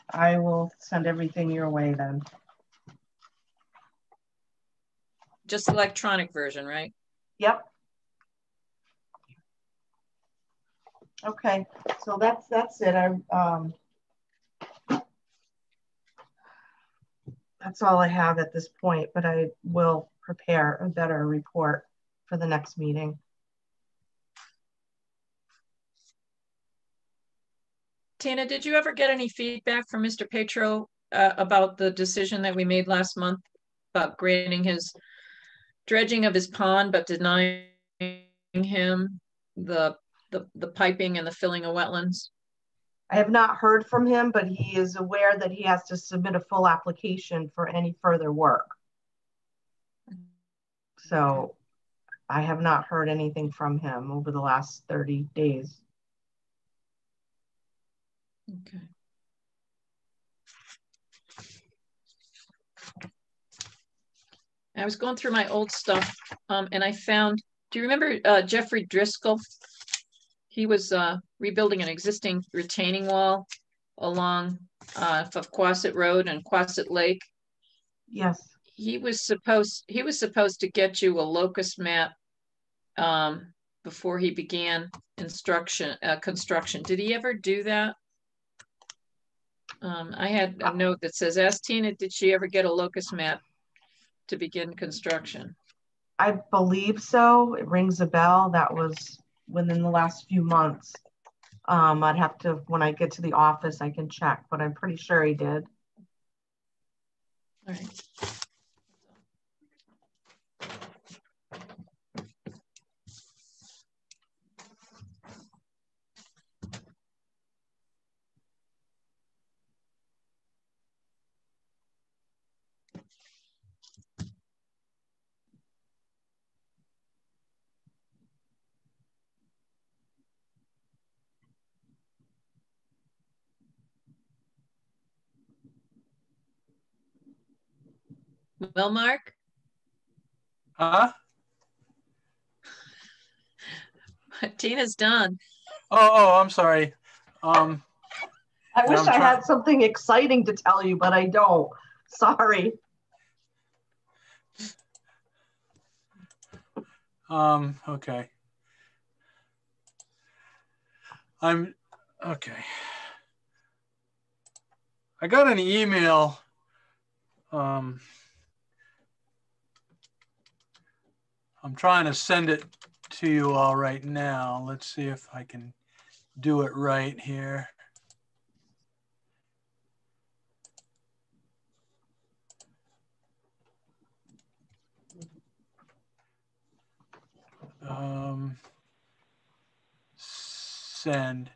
I will send everything your way then. Just electronic version, right? Yep. Okay, so that's that's it. I'm um, that's all I have at this point, but I will prepare a better report for the next meeting. Tina, did you ever get any feedback from Mr. Petro uh, about the decision that we made last month about granting his dredging of his pond, but denying him the the, the piping and the filling of wetlands? I have not heard from him, but he is aware that he has to submit a full application for any further work. So I have not heard anything from him over the last 30 days. Okay. I was going through my old stuff um, and I found, do you remember uh, Jeffrey Driscoll? He was uh, rebuilding an existing retaining wall along uh, of Quasset Road and Quasset Lake. Yes. He was supposed he was supposed to get you a locus map um, before he began instruction uh, construction. Did he ever do that? Um, I had a note that says, ask Tina, did she ever get a locus map to begin construction? I believe so. It rings a bell. That was within the last few months. Um, I'd have to, when I get to the office, I can check, but I'm pretty sure he did. All right. Well, Mark, Huh? Tina's done. Oh, oh, I'm sorry. Um, I wish I'm I try- had something exciting to tell you, but I don't. Sorry. um, okay. I'm, okay. I got an email. Um, I'm trying to send it to you all right now. Let's see if I can do it right here. Um, send.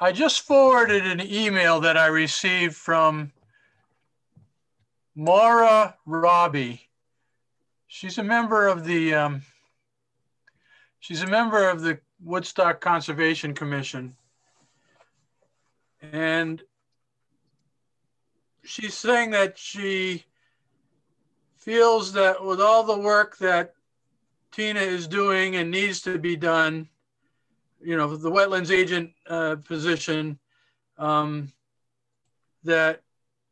I just forwarded an email that I received from Mara Robbie. She's a member of the um, she's a member of the Woodstock Conservation Commission. And she's saying that she feels that with all the work that Tina is doing and needs to be done, you know, the wetlands agent uh, position, um, that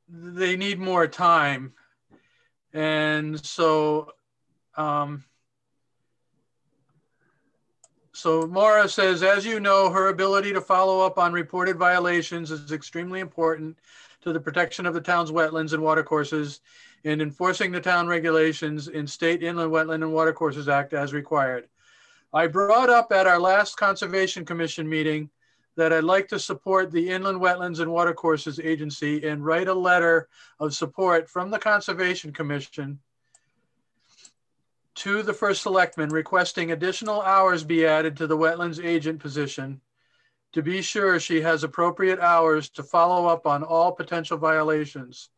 they need more time. And so, um, so Maura says, as you know, her ability to follow up on reported violations is extremely important to the protection of the town's wetlands and watercourses and enforcing the town regulations in State Inland Wetland and Watercourses Act as required. I brought up at our last Conservation Commission meeting that I'd like to support the Inland Wetlands and Watercourses Agency and write a letter of support from the Conservation Commission to the first selectman requesting additional hours be added to the wetlands agent position to be sure she has appropriate hours to follow up on all potential violations.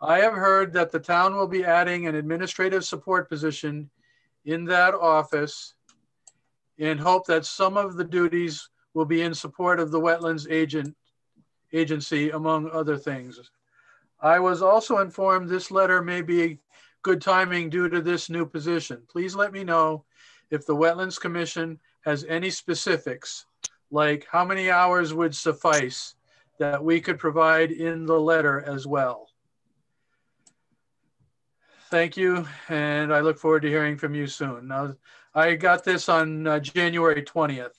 I have heard that the town will be adding an administrative support position in that office and hope that some of the duties will be in support of the wetlands agent agency, among other things. I was also informed this letter may be good timing due to this new position. Please let me know if the Wetlands Commission has any specifics, like how many hours would suffice that we could provide in the letter as well. thank you, and I look forward to hearing from you soon. Now, I got this on uh, January 20th.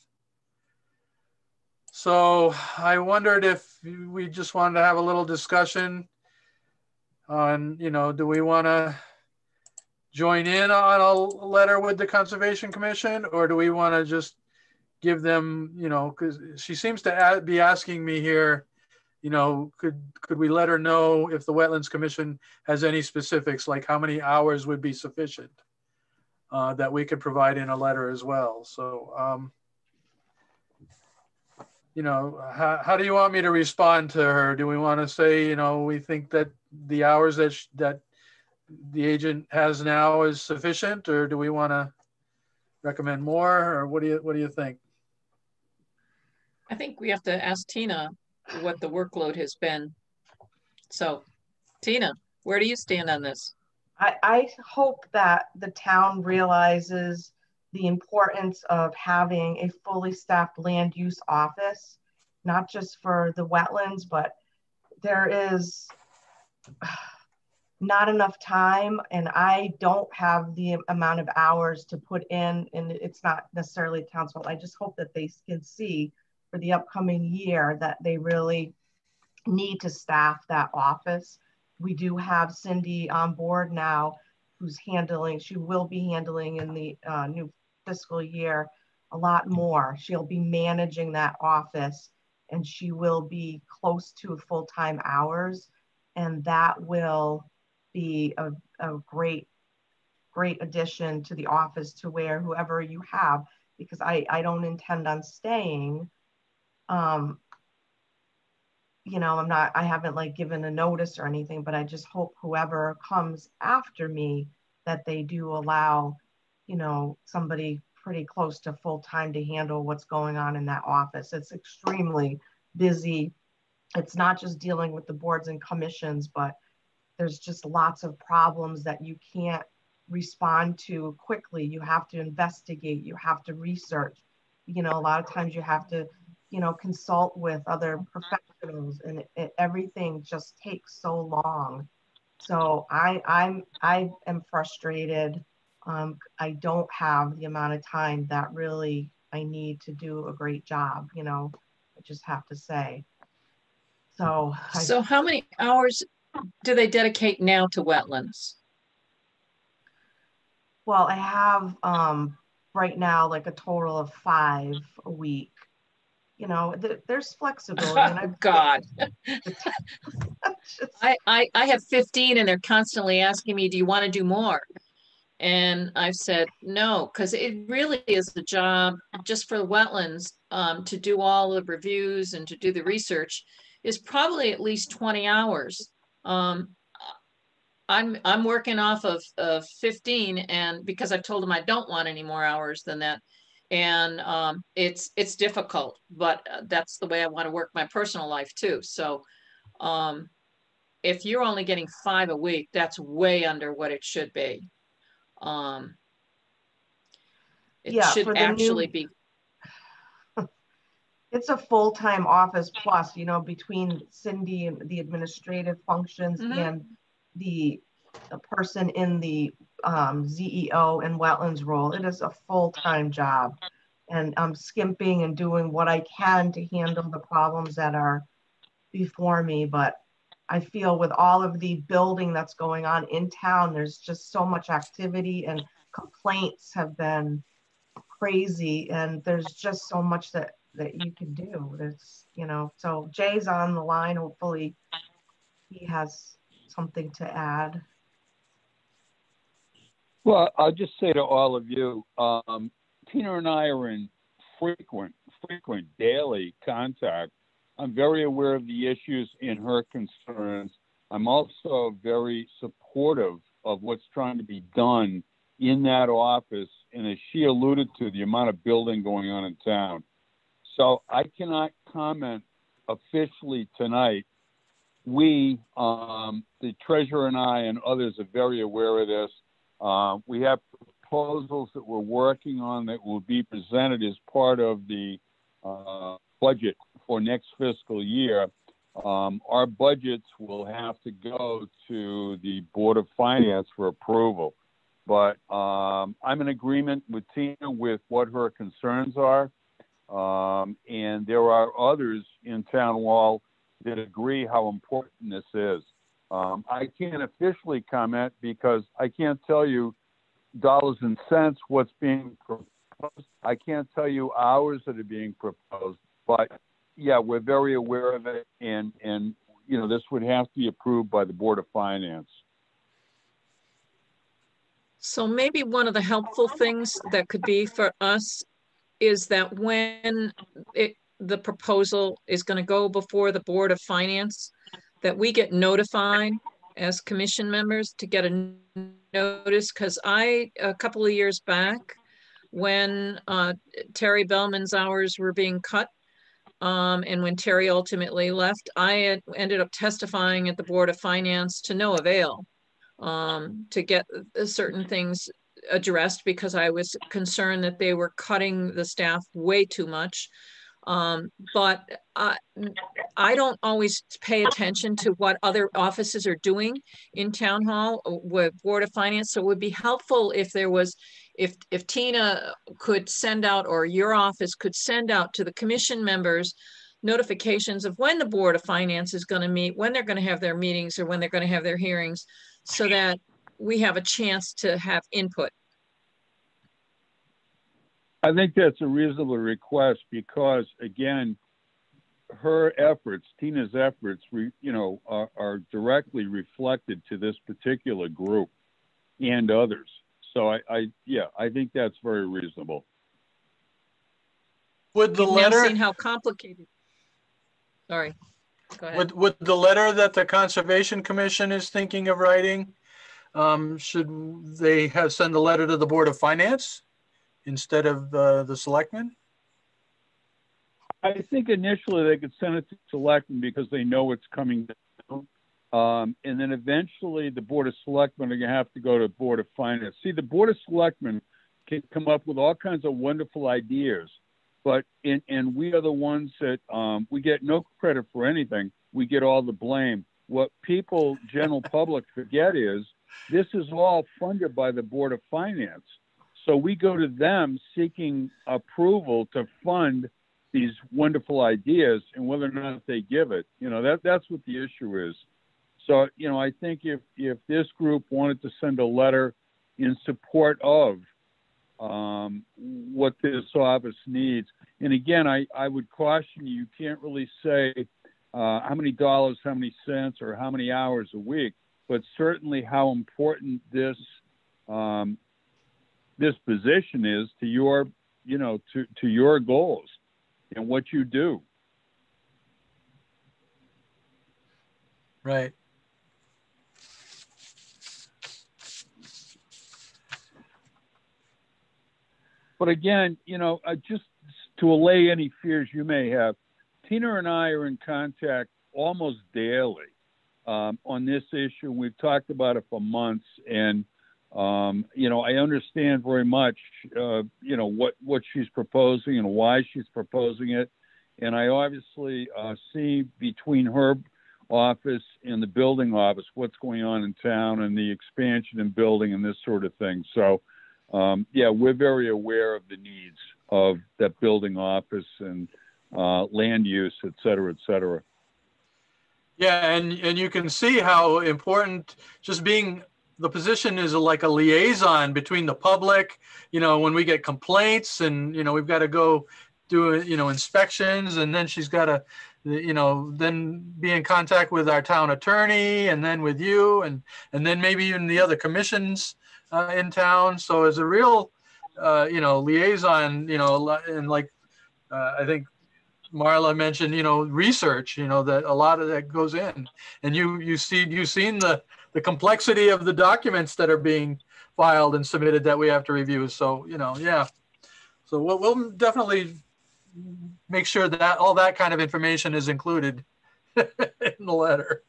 So I wondered if we just wanted to have a little discussion on, you know, do we want to join in on a letter with the Conservation Commission or do we want to just give them, you know, because she seems to be asking me here, you know, could could we let her know if the Wetlands Commission has any specifics, like how many hours would be sufficient uh, that we could provide in a letter as well. So, um, you know, how, how do you want me to respond to her? Do we want to say, you know, we think that the hours that that the agent has now is sufficient, or do we want to recommend more, or what do you what do you think? I think we have to ask Tina what the workload has been. So, Tina, where do you stand on this? I, I hope that the town realizes the importance of having a fully staffed land use office, not just for the wetlands, but there is not enough time and I don't have the amount of hours to put in and it's not necessarily council. I just hope that they can see for the upcoming year that they really need to staff that office. We do have Cindy on board now who's handling, she will be handling in the uh, new fiscal year a lot more. She'll be managing that office and she will be close to full-time hours and that will be a, a great, great addition to the office to where whoever you have, because I, I don't intend on staying. Um, you know, I'm not, I haven't like given a notice or anything, but I just hope whoever comes after me that they do allow, you know, somebody pretty close to full time to handle what's going on in that office. It's extremely busy. It's not just dealing with the boards and commissions, but there's just lots of problems that you can't respond to quickly. You have to investigate, you have to research. You know, a lot of times you have to, you know, consult with other professionals and it, it, everything just takes so long. So I, I'm, I am frustrated. Um, I don't have the amount of time that really I need to do a great job, you know, I just have to say. So, so I, how many hours do they dedicate now to wetlands? Well, I have um, right now like a total of five a week. You know, th there's flexibility. And oh, God. just... I, I, I have 15 and they're constantly asking me, do you want to do more? And I've said no, because it really is the job just for the wetlands um, to do all the reviews and to do the research is probably at least 20 hours. Um, I'm I'm working off of, of 15 and because I've told them I don't want any more hours than that. And um, it's it's difficult, but uh, that's the way I want to work my personal life too. So um, if you're only getting five a week, that's way under what it should be. Um, it yeah, should actually new, be it's a full-time office plus, you know, between Cindy and the administrative functions mm-hmm. and the, the, person in the um, ZEO and wetlands role. It is a full-time job. And I'm skimping and doing what I can to handle the problems that are before me. But I feel with all of the building that's going on in town, there's just so much activity and complaints have been crazy. And there's just so much that that you can do. There's, you know, so Jay's on the line. Hopefully he has something to add. Well, I'll just say to all of you, um, Tina and I are in frequent, frequent daily contact. I'm very aware of the issues in her concerns. I'm also very supportive of what's trying to be done in that office. And as she alluded to, the amount of building going on in town. So I cannot comment officially tonight. We, um, the treasurer and I and others are very aware of this. Uh, we have proposals that we're working on that will be presented as part of the uh, budget for next fiscal year. um, our budgets will have to go to the Board of Finance for approval. But um, I'm in agreement with Tina with what her concerns are. Um, and there are others in town hall that agree how important this is. Um, I can't officially comment because I can't tell you dollars and cents what's being proposed. I can't tell you hours that are being proposed, but yeah, we're very aware of it, and and you know this would have to be approved by the Board of Finance. So maybe one of the helpful things that could be for us is that when it, the proposal is going to go before the Board of Finance, that we get notified as commission members to get a notice. Because I, a couple of years back, when uh, Terry Bellman's hours were being cut, um, and when Terry ultimately left, I ended up testifying at the Board of Finance to no avail um, to get certain things addressed because I was concerned that they were cutting the staff way too much. Um, but I, I don't always pay attention to what other offices are doing in town hall with Board of Finance. So it would be helpful if there was, if, if Tina could send out or your office could send out to the commission members notifications of when the Board of Finance is going to meet, when they're going to have their meetings or when they're going to have their hearings so that we have a chance to have input. I think that's a reasonable request because, again, her efforts, Tina's efforts, you know, are, are, directly reflected to this particular group and others. So I, I, yeah, I think that's very reasonable. Would the You've letter? Seen how complicated. Sorry. Go ahead. Would, would the letter that the Conservation Commission is thinking of writing, um, should they have send a letter to the Board of Finance instead of uh, the selectmen? I think initially they could send it to selectmen because they know it's coming down. Um, and then eventually the Board of Selectmen are going to have to go to Board of Finance. See, the Board of Selectmen can come up with all kinds of wonderful ideas but in, and we are the ones that um, we get no credit for anything. We get all the blame. What people, general public, forget is this is all funded by the Board of Finance. So we go to them seeking approval to fund these wonderful ideas, and whether or not they give it, you know, that that's what the issue is. So you know, I think if if this group wanted to send a letter in support of um, what this office needs. And again, I, I would caution you, you can't really say uh, how many dollars, how many cents, or how many hours a week, but certainly how important this um, this position is to your, you know, to, to your goals and what you do. Right. But again, you know, uh, just to allay any fears you may have, Tina and I are in contact almost daily um, on this issue. We've talked about it for months, and um, you know, I understand very much, uh, you know, what what she's proposing and why she's proposing it, and I obviously uh, see between her office and the building office what's going on in town and the expansion and building and this sort of thing. So um, yeah, we're very aware of the needs of that building office and uh, land use, et cetera, et cetera. Yeah, and and you can see how important just being the position is like a liaison between the public. You know, when we get complaints, and you know, we've got to go do you know inspections, and then she's got to you know then be in contact with our town attorney, and then with you, and and then maybe even the other commissions uh, in town. So as a real, uh, you know, liaison, you know, and like uh, I think Marla mentioned, you know, research, you know, that a lot of that goes in, and you you see you've seen the the complexity of the documents that are being filed and submitted that we have to review. So you know, yeah. So we'll, we'll definitely make sure that all that kind of information is included in the letter.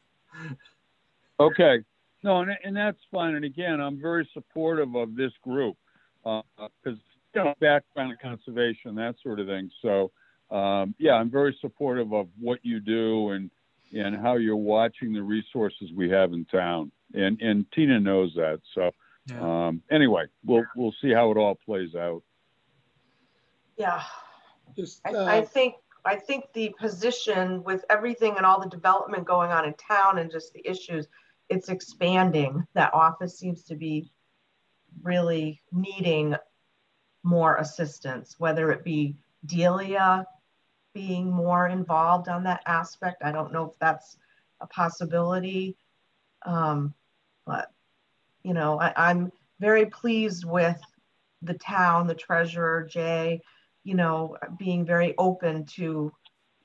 Okay. No, and, and that's fine. And again, I'm very supportive of this group because uh, you know background conservation, that sort of thing. So um, yeah, I'm very supportive of what you do, and and how you're watching the resources we have in town. And and Tina knows that. So Yeah. um, anyway, we'll we'll see how it all plays out. Yeah, Just, I, uh, I think, I think the position with everything and all the development going on in town and just the issues, it's expanding. That office seems to be really needing more assistance, whether it be Delia being more involved on that aspect. I don't know if that's a possibility. Um, but, you know, I, I'm very pleased with the town, the treasurer, Jay, you know, being very open to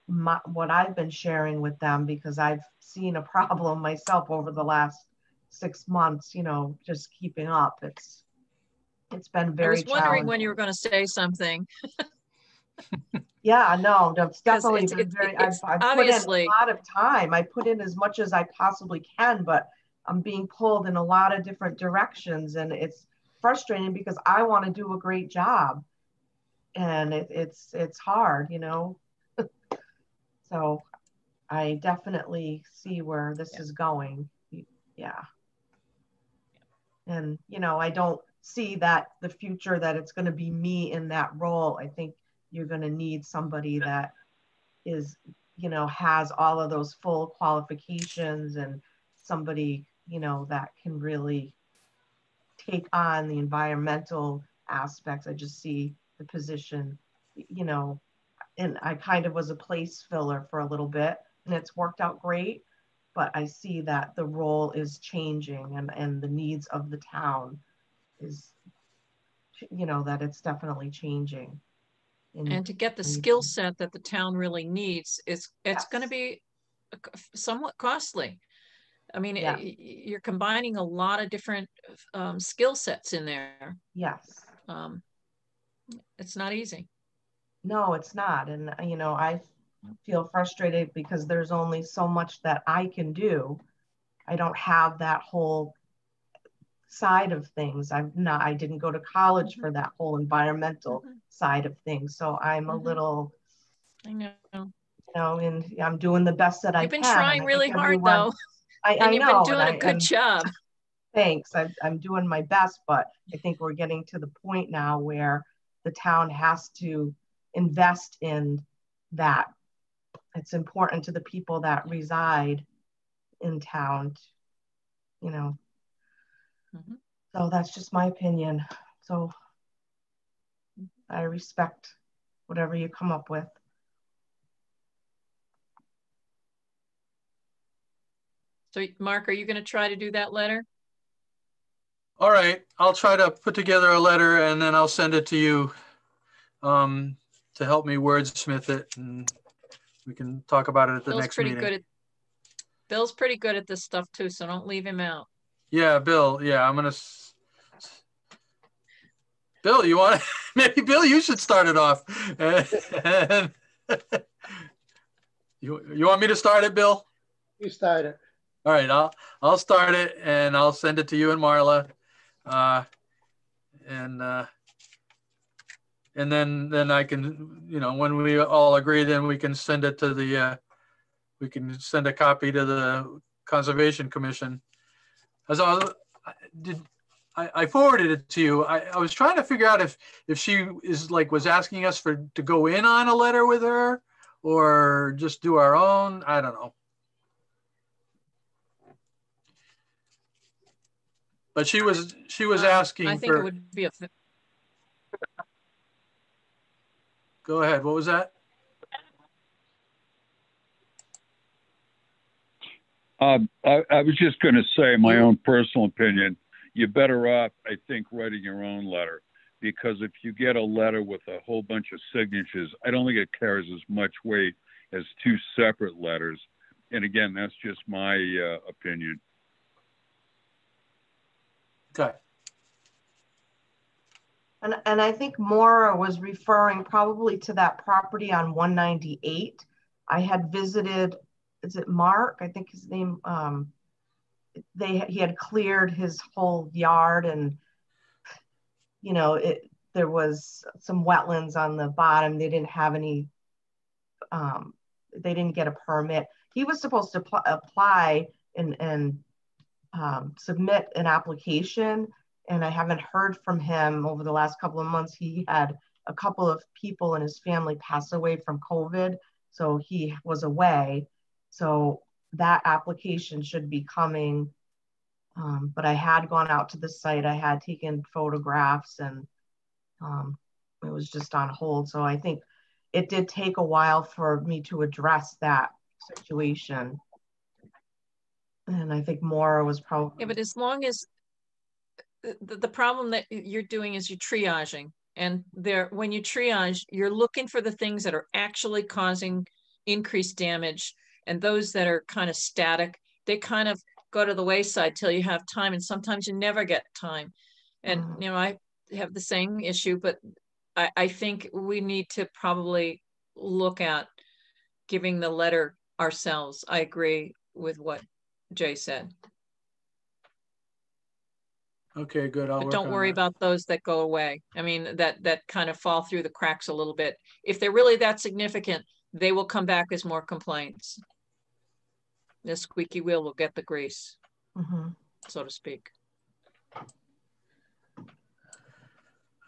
my, what I've been sharing with them because I've seen a problem myself over the last six months, you know, just keeping up. It's, it's been very I was wondering when you were going to say something. Yeah, no, it's 'Cause it's it's, very. It's, I've, I've put in a lot of time. I put in as much as I possibly can, but I'm being pulled in a lot of different directions, and it's frustrating because I want to do a great job. And it, it's it's hard, you know. so I definitely see where this Yeah. is going. Yeah. And you know, I don't see that the future that it's going to be me in that role. I think you're going to need somebody that is, you know, has all of those full qualifications and somebody, you know, that can really take on the environmental aspects. I just see the position, you know, and I kind of was a place filler for a little bit and it's worked out great. But I see that the role is changing and, and the needs of the town is, you know, that it's definitely changing. And- And to get the skill set that the town really needs, it's, it's going to be somewhat costly. I mean, Yeah. y- you're combining a lot of different um, skill sets in there. yes. Um, it's not easy. No, it's not. And, uh, you know, I feel frustrated because there's only so much that I can do. I don't have that whole side of things. I'm not, I didn't go to college for that whole environmental Mhm. side of things. So I'm a Mhm. little, I know. you know, and I'm doing the best that I You've can. been and I trying really hard everyone- though, I, I and you've know, been doing a good and job. thanks. I, I'm doing my best, but I think we're getting to the point now where the town has to invest in that. It's important to the people that reside in town, you know. Mhm. So that's just my opinion. So I respect whatever you come up with. So Mark, are you going to try to do that letter? All right, I'll try to put together a letter and then I'll send it to you um, to help me wordsmith it and we can talk about it at the Bill's next pretty meeting. good at, Bill's pretty good at this stuff too, so don't leave him out. Yeah, Bill, yeah, I'm gonna. s- Bill, you want, to... maybe Bill, you should start it off. And- You, you want me to start it, Bill? You start it. All right, I'll, I'll start it and I'll send it to you and Marla. Uh, and, uh, and then, then I can, you know, when we all agree, then we can send it to the, uh, we can send a copy to the Conservation Commission. As I was, I did, I, I forwarded it to you. I, I was trying to figure out if, if she is like, was asking us for, to go in on a letter with her or just do our own. I don't know. But she was, she was Um, asking I think it would be a. go ahead. What was that? Uh, I, I was just going to say my own personal opinion. You're better off, I think, writing your own letter because if you get a letter with a whole bunch of signatures, I don't think it carries as much weight as two separate letters. And again, that's just my uh, opinion. Okay. And, and I think Maura was referring probably to that property on 198. I had visited, is it Mark? I think his name, um, they, he had cleared his whole yard and, you know, it, there was some wetlands on the bottom. They didn't have any, um, they didn't get a permit. he was supposed to pl- apply and, and um, submit an application. And I haven't heard from him over the last couple of months. He had a couple of people in his family pass away from COVID. So he was away. So that application should be coming. Um, but I had gone out to the site, I had taken photographs and um, it was just on hold. So I think it did take a while for me to address that situation. And I think Maura was probably. Yeah, but as long as the, the problem that you're doing is you're triaging and there when you triage you're looking for the things that are actually causing increased damage and those that are kind of static they kind of go to the wayside till you have time and sometimes you never get time and Mhm. you know i have the same issue but I, I think we need to probably look at giving the letter ourselves i agree with what jay said Okay, good. I'll but don't worry that. about those that go away. I mean, that, that kind of fall through the cracks a little bit. If they're really that significant, they will come back as more complaints. The squeaky wheel will get the grease, Mhm. so to speak.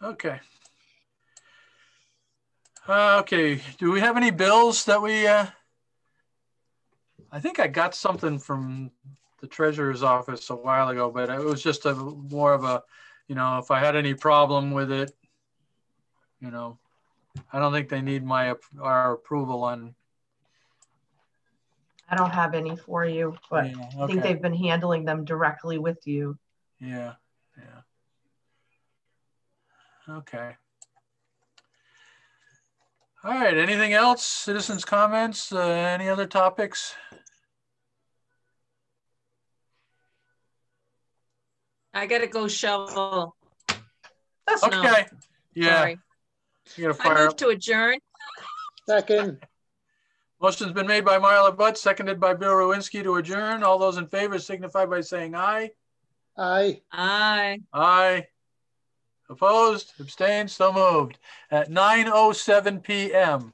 Okay. Uh, okay, do we have any bills that we, uh, I think I got something from the treasurer's office a while ago, but it was just a more of a, you know, if I had any problem with it, you know, I don't think they need my, our approval on. I don't have any for you, but yeah, I think they've been handling them directly with you. Yeah, yeah. Okay. All right, anything else? Citizens' comments, uh, any other topics? I gotta go shovel. That's Okay, yeah, Sorry. You gotta I move up. to adjourn. Second, Motion's been made by Marla Butt, seconded by Bill Rowinski to adjourn. All those in favor signify by saying aye. aye. Aye. Aye. Opposed, abstained, so moved at 9:07 PM.